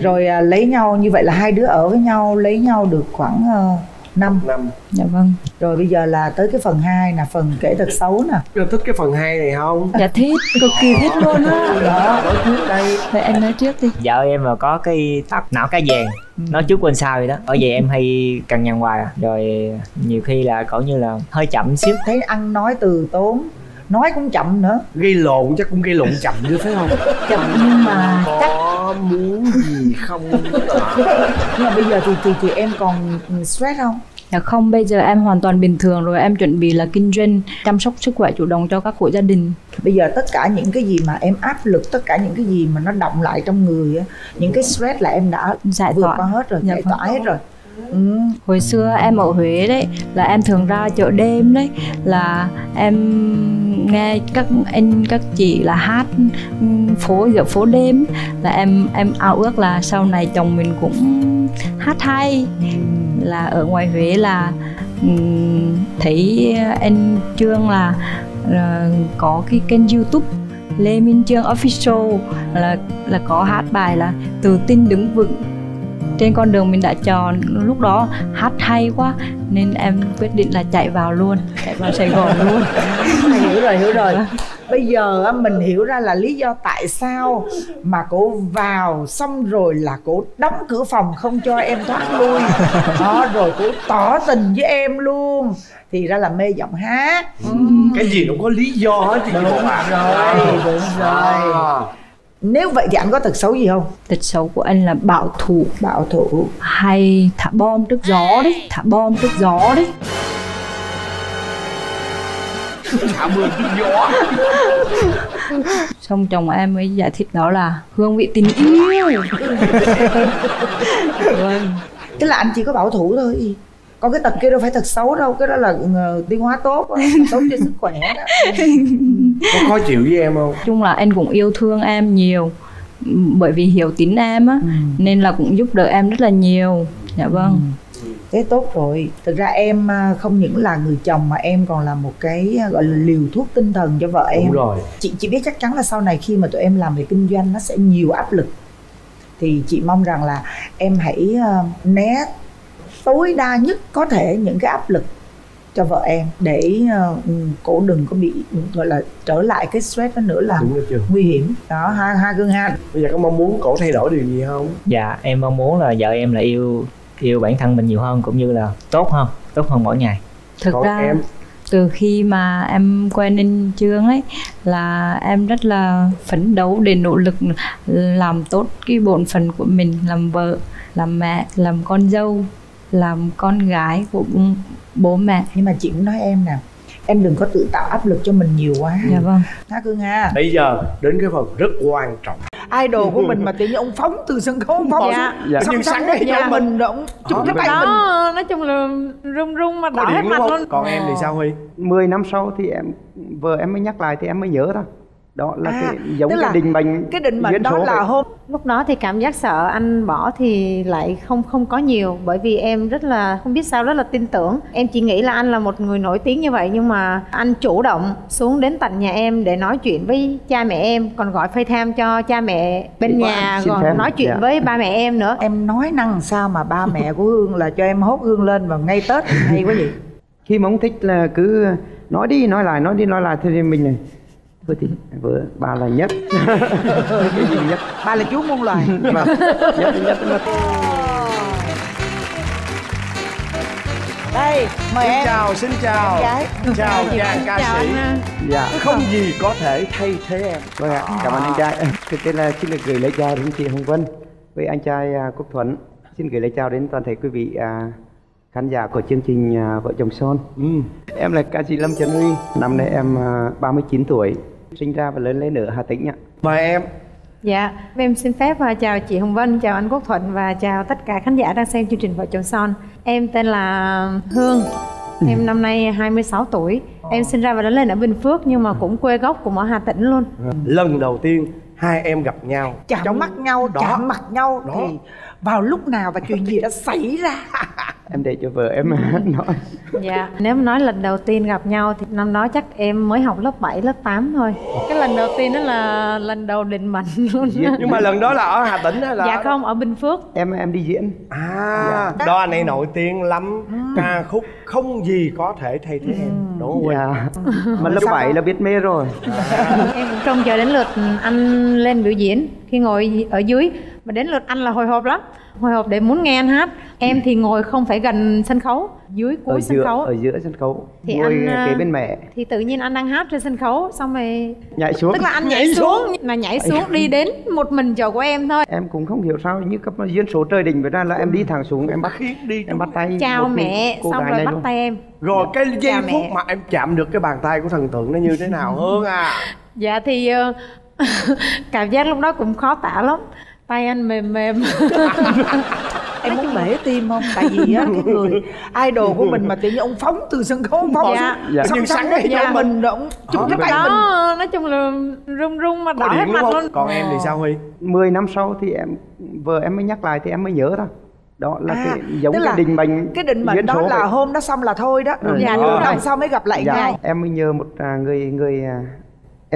Rồi à, lấy nhau như vậy là hai đứa ở với nhau lấy nhau được khoảng uh, năm. Năm. Dạ vâng. Rồi bây giờ là tới cái phần 2 là phần kể thật xấu nè. Em thích cái phần 2 này không? Dạ thích cực kỳ thích luôn á. Đó. nói trước đây. Vậy anh nói trước đi. Vợ em là có cái tóc não cá vàng nói trước quên sau vậy đó. Bởi vậy em hay cằn nhằn hoài à. rồi nhiều khi là cổ như là hơi chậm xíu. Thấy ăn nói từ tốn nói cũng chậm nữa. Gây lộn chắc cũng gây lộn chậm chứ phải không? [laughs] Chậm nhưng mà chắc có muốn gì không? Nhưng mà bây giờ thì thì thì em còn stress không? Dạ không, bây giờ em hoàn toàn bình thường rồi, em chuẩn bị là kinh doanh chăm sóc sức khỏe chủ động cho các hộ gia đình. bây giờ tất cả những cái gì mà em áp lực tất cả những cái gì mà nó động lại trong người á những cái stress là em đã giải vượt tỏa. qua hết rồi Dạ giải vâng. tỏa hết rồi ừ. hồi xưa em ở Huế đấy, là em thường ra chợ đêm đấy, là em nghe các anh các chị là hát ừ, phố giữa phố đêm, là em em ao ước là sau này chồng mình cũng hát hay là ở ngoài Huế là ừ, thấy anh Trương là là có cái kênh YouTube Lê Minh Trương Official, là là có hát bài là tự tin đứng vững trên con đường mình đã chọn lúc đó hát hay quá nên em quyết định là chạy vào luôn chạy vào Sài Gòn luôn. [laughs] Hiểu rồi hiểu rồi. Bây giờ mình hiểu ra là lý do tại sao mà cổ vào xong rồi là cổ đóng cửa phòng không cho em thoát lui. Đó rồi cổ tỏ tình với em luôn. Thì ra là mê giọng hát. Cái gì cũng có lý do hết chứ đúng chị Bột à. rồi đúng rồi. À. nếu vậy thì anh có tật xấu gì không? Tật xấu của anh là bảo thủ. Bảo thủ. Hay thả bom trước gió đấy thả bom trước gió đấy thả mưa trước gió. [laughs] Xong chồng em mới giải thích đó là hương vị tình yêu. Vâng. Tức là anh chỉ có bảo thủ thôi còn cái tật kia đâu phải tật xấu đâu cái đó là ờ, tiêu hóa tốt đó, [laughs] tốt cho sức khỏe đó. Có khó chịu với em không? Chung là anh cũng yêu thương em nhiều bởi vì hiểu tính em á nên là cũng giúp đỡ em rất là nhiều. Dạ vâng. Thế tốt rồi. Thực ra em à, không những là người chồng mà em còn là một cái à, gọi là liều thuốc tinh thần cho vợ em. đúng rồi. Chị chị biết chắc chắn là sau này khi mà tụi em làm về kinh doanh nó sẽ nhiều áp lực. Thì chị mong rằng là em hãy à, né tối đa nhất có thể những cái áp lực cho vợ em để ừ, cổ đừng có bị gọi là trở lại cái stress đó nữa là nguy hiểm. Đó ha ha cưng ha. Bây giờ có mong muốn cổ thay đổi điều gì không? Dạ em mong muốn là vợ em là yêu yêu bản thân mình nhiều hơn cũng như là tốt hơn tốt hơn mỗi ngày. Thực còn ra em? từ khi mà em quen anh Trương ấy là em rất là phấn đấu để nỗ lực làm tốt cái bổn phận của mình làm vợ làm mẹ làm con dâu làm con gái của bố mẹ. Nhưng mà chị cũng nói em nè em đừng có tự tạo áp lực cho mình nhiều quá. Dạ vâng. Ha cưng ha bây giờ đến cái phần rất quan trọng. Idol của mình mà tự nhiên ông phóng từ sân khấu ông phóng Dạ. Dạ. song sẵn với hay cho mình rồi ông chụp cái tay mình. Đó nói chung là run run mà đỏ hết mặt luôn. Còn em thì sao huy? 10 năm sau thì em vợ em mới nhắc lại thì em mới nhớ thôi đó là À, cái giống cái định mệnh cái định mệnh đó là vậy. hôm lúc đó thì cảm giác sợ anh bỏ thì lại không không có nhiều bởi vì em rất là không biết sao rất là tin tưởng em chỉ nghĩ là anh là một người nổi tiếng như vậy nhưng mà anh chủ động xuống đến tận nhà em để nói chuyện với cha mẹ em còn gọi FaceTime cho cha mẹ bên Xin nhà phép. còn nói chuyện Dạ. với ba mẹ em nữa em nói năng sao mà ba mẹ của hương là cho em hốt hương lên vào ngay tết hay quá vậy khi mà ông thích là cứ nói đi nói lại nói đi nói lại thì mình này thôi thì vợ bà là nhất. Cái gì nhất ba là chú muôn loài. Mà nhất nhất nhất. Đây mời xin em. chào xin chào. Chào chàng ca Chào sĩ dạ. Không. Gì có thể thay thế em. Vâng ạ cảm ơn anh trai. Cái tên là xin được gửi lời chào đến chị Hồng Vân với anh trai à, Quốc Thuận. Xin gửi lời chào đến toàn thể quý vị à, khán giả của chương trình à, vợ chồng son. Ừ. em là ca sĩ Lâm Trần Huy năm nay em à, 39 tuổi sinh ra và lớn lên ở Hà Tĩnh ạ mời em Dạ, em xin phép và chào chị Hồng Vân, chào anh Quốc Thuận và chào tất cả khán giả đang xem chương trình Vợ chồng son. Em tên là Hương. Em năm nay 26 tuổi. Em sinh ra và lớn lên ở Bình Phước nhưng mà cũng quê gốc cũng ở Hà Tĩnh luôn. lần đầu tiên hai em gặp nhau chạm mắt nhau đó. chạm mặt nhau Đó. thì vào lúc nào và chuyện gì đã xảy ra [laughs] em để cho vợ em [laughs] nói. Dạ, nếu mà nói lần đầu tiên gặp nhau thì năm đó chắc em mới học lớp 7, lớp 8 thôi. Cái lần đầu tiên đó là lần đầu định mệnh [laughs] luôn. nhưng mà lần đó là ở hà tĩnh hay là Dạ không, ở Bình Phước. em em đi diễn. À đoàn này nổi tiếng lắm. Ca khúc không gì có thể thay thế em. Đúng không? Dạ. mà lớp 7 là biết mê rồi. [laughs] Em cũng trông chờ đến lượt anh lên biểu diễn. Khi ngồi ở dưới mà đến lượt anh là hồi hộp lắm hồi hộp để muốn nghe anh hát. Em thì ngồi không phải gần sân khấu dưới cuối ở sân giữa khấu. ở giữa sân khấu Thì ngồi anh, kế bên mẹ. thì tự nhiên anh đang hát trên sân khấu xong rồi nhảy xuống. tức là anh nhảy xuống là nhảy xuống đi đến một mình chỗ của em thôi. Em cũng không hiểu sao như cấp duyên số trời định vậy ra là em đi thẳng xuống em bắt đi em bắt tay chào mẹ cô xong gái rồi bắt luôn. tay em. Rồi cái giây Chào phút mẹ. mà em chạm được cái bàn tay của thần tượng nó như thế nào hơn à? [laughs] Dạ thì ờ, [laughs] cảm giác lúc đó cũng khó tả lắm tay anh mềm mềm. [laughs] Em muốn bể tim không? Tại vì á cái người idol của mình mà tự nhiên ông phóng từ sân khấu ông phóng Dạ. Dạ. sẵn cái cái nhà cho mình rồi ông chụp cái tay mình. Đó nói chung là run run mà đỏ hết mặt luôn. Còn em thì sao huy? 10 năm sau thì em vợ em mới nhắc lại thì em mới nhớ thôi. Đó là À, cái giống cái định mệnh cái định mệnh đó là vậy. hôm đó xong là thôi đó. Rồi Dạ, dạ, đúng rồi. sau mới gặp lại dạ, nhau. Em mới nhớ một à, người người à,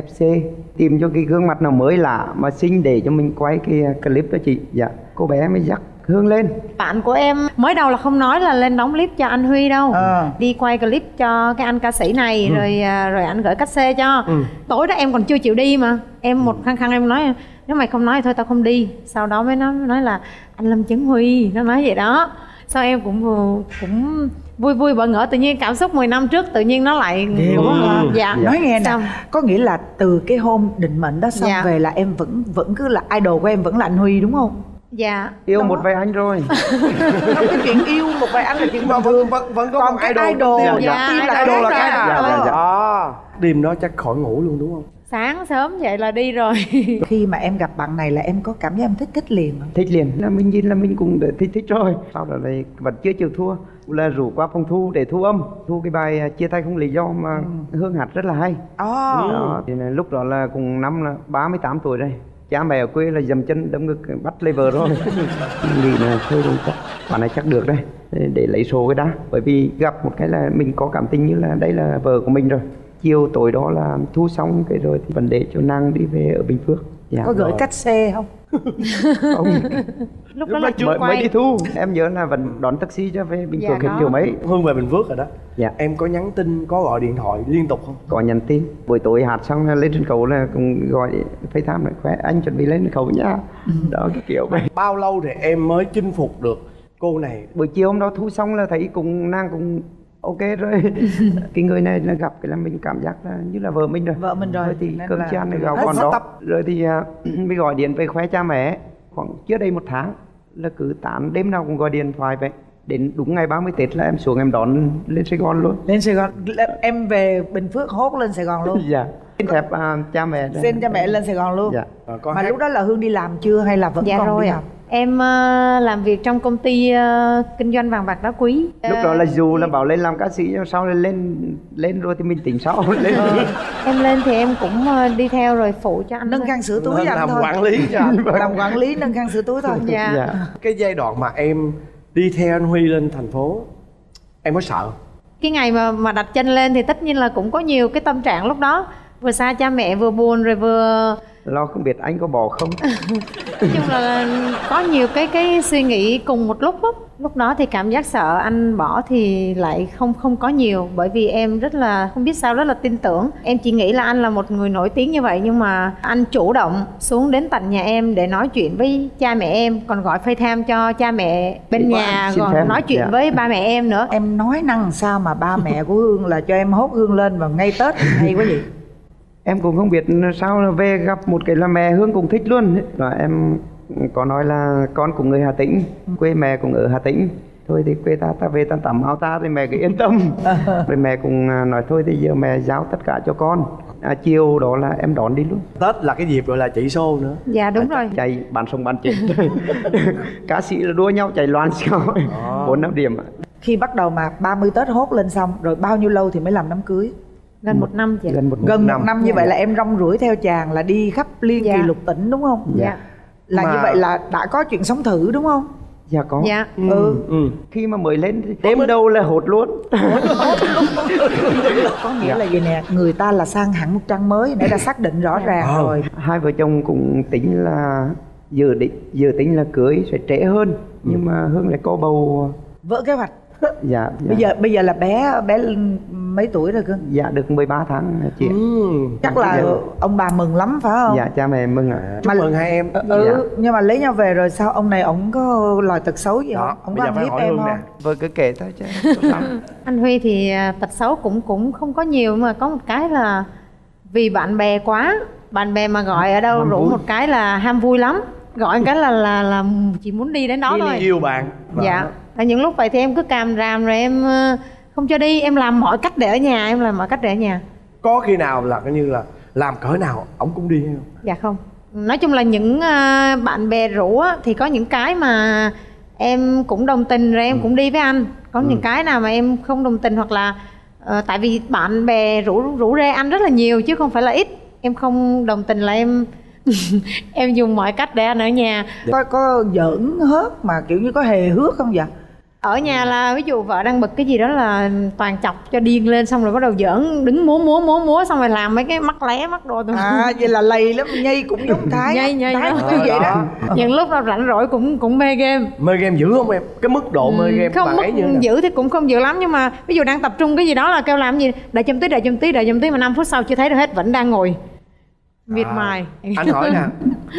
FC tìm cho cái gương mặt nào mới lạ mà xinh để cho mình quay cái à, clip đó chị. Dạ cô bé mới dắt hướng lên. Bạn của em mới đầu là không nói là lên đóng clip cho anh Huy đâu. Ờ. đi quay clip cho cái anh ca sĩ này rồi à, rồi anh gửi cách xê cho. Ừ. tối đó em còn chưa chịu đi mà. Em một khăng khăng em nói nếu mày không nói thì thôi tao không đi. Sau đó mới nói nói là anh Lâm Chấn Huy. Nó nói vậy đó. Sau em cũng vừa cũng vui vui bỡ ngỡ tự nhiên cảm xúc 10 năm trước tự nhiên nó lại cũng quá ha. dạ nói nghe nè có nghĩa là từ cái hôm định mệnh đó xong Dạ. về là em vẫn vẫn cứ là idol của em vẫn là anh Huy đúng không dạ yêu Đó. một vài anh rồi không cái chuyện yêu một vài anh là chuyện bình vẫn thường vẫn vẫn có còn một cái idol idol dạ, dạ. tim là Idol cái là khác cái- à. dạ, dạ, dạ. à đêm đó chắc khỏi ngủ luôn đúng không sáng sớm dậy là đi rồi. [laughs] Khi mà em gặp bạn này là em có cảm giác em thích thích liền không? thích liền. Là mình nhìn là mình cũng đã thích thích rồi. Sau đó này vẫn chưa chịu thua. Là rủ qua phòng thu để thu âm. Thu cái bài chia tay không lý do mà hương hát rất là hay. Ồ. đó thì là lúc đó là cùng năm là 38 tuổi đây cha mẹ ở quê là dầm chân đấm ngực bắt lấy vợ rồi. [laughs] Nghĩ là thôi đúng chắc bạn này chắc được đây để, để lấy số cái đã. Bởi vì gặp một cái là mình có cảm tình như là đây là vợ của mình rồi chiều tối đó là thu xong cái rồi thì vấn đề cho nàng đi về ở bình phước. Dạ. có gửi cách xe không? [laughs] Không. [laughs] Lúc đó là chưa mới, mới quay. đi thu. Em nhớ là vẫn đón taxi cho về bình Dạ, phước chiều mấy. Hương về bình phước rồi đó. Dạ. Em có nhắn tin có gọi điện thoại liên tục không? Có nhắn tin. Buổi tối hát xong là lên sân khấu là cũng gọi FaceTime lại. Khỏe anh chuẩn bị lên khấu nha. [laughs] Đó cái kiểu vậy. Bao lâu thì em mới chinh phục được cô này? Buổi chiều hôm đó thu xong là thấy cũng nàng cũng ok rồi. [laughs] Cái người này là gặp cái là mình cảm giác là như là vợ mình rồi. Vợ mình rồi, Thôi thì cơm là chan này gạo hết còn đó. tập. rồi thì à, [clears throat] mới gọi điện về khoe cha mẹ. Khoảng chưa đầy một tháng là cứ tán đêm nào cũng gọi điện thoại vậy. Đến đúng ngày 30 Tết là em xuống em đón lên Sài Gòn luôn. Lên Sài Gòn em về Bình Phước hốt lên Sài Gòn luôn. [laughs] Dạ. Xin phép à, cha mẹ xin cho mẹ lên Sài Gòn luôn. Dạ. Rồi, mà hát- lúc đó là Hương đi làm chưa hay là vẫn dạ còn rồi đi ạ. học em ờ, làm việc trong công ty ờ, kinh doanh vàng bạc đá quý. Lúc đó là Ờ, dù là bảo lên làm ca sĩ nhưng sau này lên lên rồi thì mình tỉnh sau. [laughs] Lên. em lên thì em cũng đi theo rồi phụ cho anh nâng khăn sữa túi Lên cho anh làm thôi. quản lý cho anh. [laughs] Làm quản lý nâng khăn sữa túi thôi. [laughs] Dạ. dạ. Cái giai đoạn mà em đi theo anh huy lên thành phố em có sợ cái ngày mà mà đặt chân lên thì tất nhiên là cũng có nhiều cái tâm trạng lúc đó vừa xa cha mẹ vừa buồn rồi vừa lo không biết anh có bỏ không [laughs] nói chung là có nhiều cái cái suy nghĩ cùng một lúc đó. lúc đó thì cảm giác sợ anh bỏ thì lại không không có nhiều bởi vì em rất là không biết sao rất là tin tưởng em chỉ nghĩ là anh là một người nổi tiếng như vậy nhưng mà anh chủ động xuống đến tận nhà em để nói chuyện với cha mẹ em còn gọi FaceTime cho cha mẹ bên Xin nhà phép. còn nói chuyện Dạ. với ba mẹ em nữa em nói năng sao mà ba mẹ của Hương là cho em hốt Hương lên vào ngay Tết hay quá vậy em cũng không biết sao về gặp một cái là mẹ hương cũng thích luôn. Và em có nói là con của người hà tĩnh quê mẹ cũng ở hà tĩnh. Thôi thì quê ta ta về ta tắm áo ta thì mẹ cứ yên tâm. [laughs] Rồi mẹ cũng à, nói thôi thì giờ mẹ giao tất cả cho con. À, chiều đó là em đón đi luôn. Tết là cái dịp gọi là chạy xô nữa. Dạ đúng rồi. chạy bán sông bán chết [laughs] cá sĩ là đua nhau chạy loạn [laughs] xéo bốn năm điểm khi bắt đầu mà 30 Tết hốt lên xong rồi bao nhiêu lâu thì mới làm đám cưới gần một năm chị gần một gần một năm. năm như vậy là em rong ruổi theo chàng là đi khắp liên Dạ. kỳ lục tỉnh đúng không? Dạ. Là Mà- như vậy là đã có chuyện sống thử đúng không? Dạ có. Dạ. Ừ. Ừ. Khi mà mới lên đêm đâu là hột luôn. [laughs] Có nghĩa là vậy nè? Người ta là sang hẳn một trang mới để đã xác định rõ ràng Ờ. rồi. hai vợ chồng cũng tính là dự định dự tính là cưới sẽ trễ hơn. Nhưng mà hương lại có bầu vỡ kế hoạch dạ, dạ. Bây giờ bây giờ là bé bé mấy tuổi rồi cơ? Dạ được 13 tháng chị ừ. chắc là Dạ. ông bà mừng lắm phải không? Dạ cha mẹ mừng ạ. Chúc mừng hai em. ừ Dạ. nhưng mà lấy nhau về rồi sao ông này ông có lời tật xấu gì Đó, không? Ông bây có giờ ăn phải hiếp hỏi em không? nè. vợ cứ kể thôi chứ. [laughs] Anh Huy thì à, tật xấu cũng cũng không có nhiều mà có một cái là vì bạn bè quá. Bạn bè mà gọi ở đâu Ham rủ vui. một cái là ham vui lắm. Gọi một cái là là là chỉ muốn đi đến đó thôi. yêu bạn. Dạ là những lúc vậy thì em cứ càm ràm rồi em ờ, không cho đi. Em làm mọi cách để ở nhà em làm mọi cách để ở nhà. Có khi nào là coi như là làm cỡ nào ổng cũng đi hay không? Dạ không. Nói chung là những à, bạn bè rủ á, thì có những cái mà em cũng đồng tình rồi em Ừ. cũng đi với anh. Có những cái nào mà em không đồng tình hoặc là ờ, tại vì bạn bè rủ rủ rê anh rất là nhiều chứ không phải là ít. Em không đồng tình là em [laughs] em dùng mọi cách để anh ở nhà. Có có giỡn hớt mà kiểu như có hề hước không vậy ở nhà là ví dụ vợ đang bực cái gì đó là toàn chọc cho điên lên xong rồi bắt đầu giỡn đứng múa múa múa múa xong rồi làm mấy cái mắt lé mắt đồ tùm. À vậy là lầy lắm nhây cũng giống [laughs] thái nhây nhây thái đó. cũng như vậy đó. Những lúc nào rảnh rỗi cũng cũng mê game. Mê game dữ không em? Cái mức độ mê game không mức ấy như dữ thì cũng không dữ lắm nhưng mà ví dụ đang tập trung cái gì đó là kêu làm gì? Đợi chấm tí đợi chấm tí đợi chấm tí mà 5 phút sau chưa thấy được hết vẫn đang ngồi. Miệt À, mài. anh hỏi nè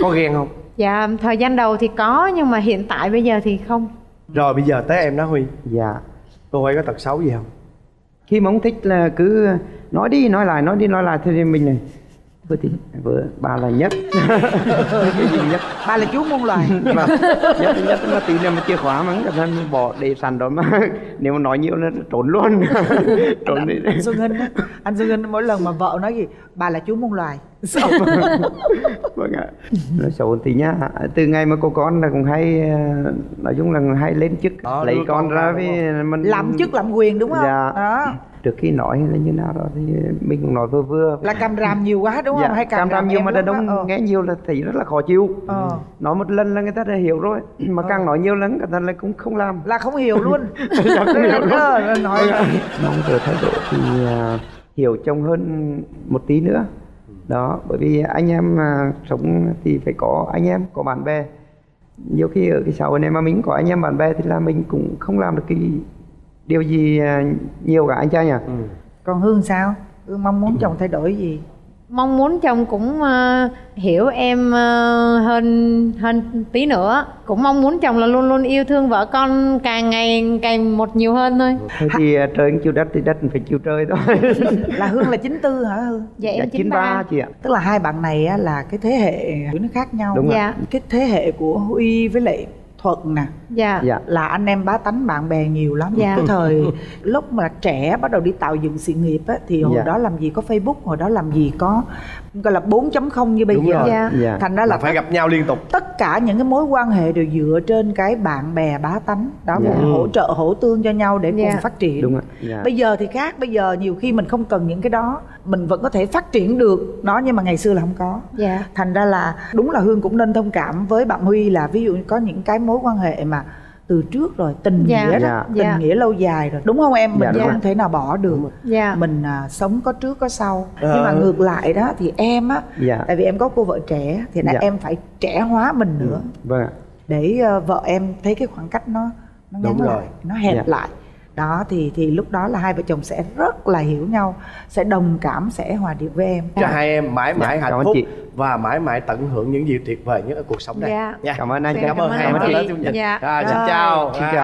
có ghen không? [laughs] Dạ thời gian đầu thì có nhưng mà hiện tại bây giờ thì không rồi bây giờ tới em đó huy. Dạ. Cô ấy có tật xấu gì không? Khi mà ông thích là cứ nói đi nói lại nói đi nói lại thì mình này. Vừa thì vừa bà là nhất. Cái gì nhất bà là chú muôn loài. Mà [laughs] nhất nhất mà tí nữa mà chìa khóa mà cái thân bỏ để sẵn đó mà. [laughs] Nếu mà nói nhiều là trốn luôn. [laughs] Trốn đi. Anh Xuân Hinh á anh Xuân Hinh mỗi lần mà vợ nói gì bà là chú muôn loài. [laughs] vâng ạ. Nói xấu tí nhá. Từ ngày mà cô con là cũng hay ờ, nói chung là hay lên chức Đó, lấy con con ra với mình làm chức làm quyền đúng không? Dạ. Đó. Trước khi nói là như nào đó thì mình cũng nói vừa vừa. Là càm ràm nhiều quá đúng không? Dạ, hay cam ràm nhiều em mà đàn ông đó, ờ. nghe nhiều là thấy rất là khó chịu. Ờ. nói một lần là người ta đã hiểu rồi mà càng nói nhiều lần người ta lại cũng không làm. Là không hiểu luôn. [laughs] Dạ, không hiểu luôn. nói. Mong chờ thay đổi thì hiểu chồng hơn một tí nữa đó bởi vì anh em à, sống thì phải có anh em có bạn bè. Nhiều khi ở cái xã hội này mà mình có anh em bạn bè thì là mình cũng không làm được cái điều gì à, nhiều cả anh trai nhỉ? Còn hương sao? Hương mong muốn chồng thay đổi gì mong muốn chồng cũng ờ, hiểu em ờ, hơn hơn tí nữa. Cũng mong muốn chồng là luôn luôn yêu thương vợ con càng ngày càng một nhiều hơn thôi. Thôi thì à, trời chịu đất thì đất phải chịu trời thôi. Là hương là 94 hả hương dạ Dạ, em 93 chị ạ. Tức là hai bạn này á, là cái thế hệ nó khác nhau. Đúng. Dạ. cái thế hệ của huy với lại thuận nè dạ Dạ. là anh em bá tánh bạn bè nhiều lắm Dạ. cái thời [laughs] lúc mà trẻ bắt đầu đi tạo dựng sự nghiệp á, thì hồi Dạ. đó làm gì có facebook hồi đó làm gì có gọi là 4.0 như bây Đúng giờ rồi. Dạ. Dạ. thành ra là là phải gặp nhau liên tục tất cả những cái mối quan hệ đều dựa trên cái bạn bè bá tánh đó Dạ. cùng hỗ trợ hỗ tương cho nhau để Dạ. cùng phát triển đúng ạ dạ. bây giờ thì khác bây giờ nhiều khi mình không cần những cái đó mình vẫn có thể phát triển được nó nhưng mà ngày xưa là không có dạ thành ra là đúng là hương cũng nên thông cảm với bạn huy là ví dụ có những cái mối quan hệ mà từ trước rồi tình Dạ. nghĩa đó Dạ. tình Dạ. nghĩa lâu dài rồi đúng không em mình Dạ, không rồi. thể nào bỏ được dạ mình à, sống có trước có sau Ờ. nhưng mà ngược lại đó thì em á dạ tại vì em có cô vợ trẻ thì là Dạ. em phải trẻ hóa mình nữa vâng ạ để ờ, vợ em thấy cái khoảng cách nó nó ngắn lại nó hẹp Dạ. lại đó thì thì lúc đó là hai vợ chồng sẽ rất là hiểu nhau sẽ đồng cảm sẽ hòa điệu với em cho hai em mãi mãi Dạ, cảm hạnh phúc chị. và mãi mãi tận hưởng những gì tuyệt vời nhất ở cuộc sống này Dạ. nha cảm ơn anh cảm ơn hai em Cảm ơn chị. Dạ. Xin Rồi. chào chào.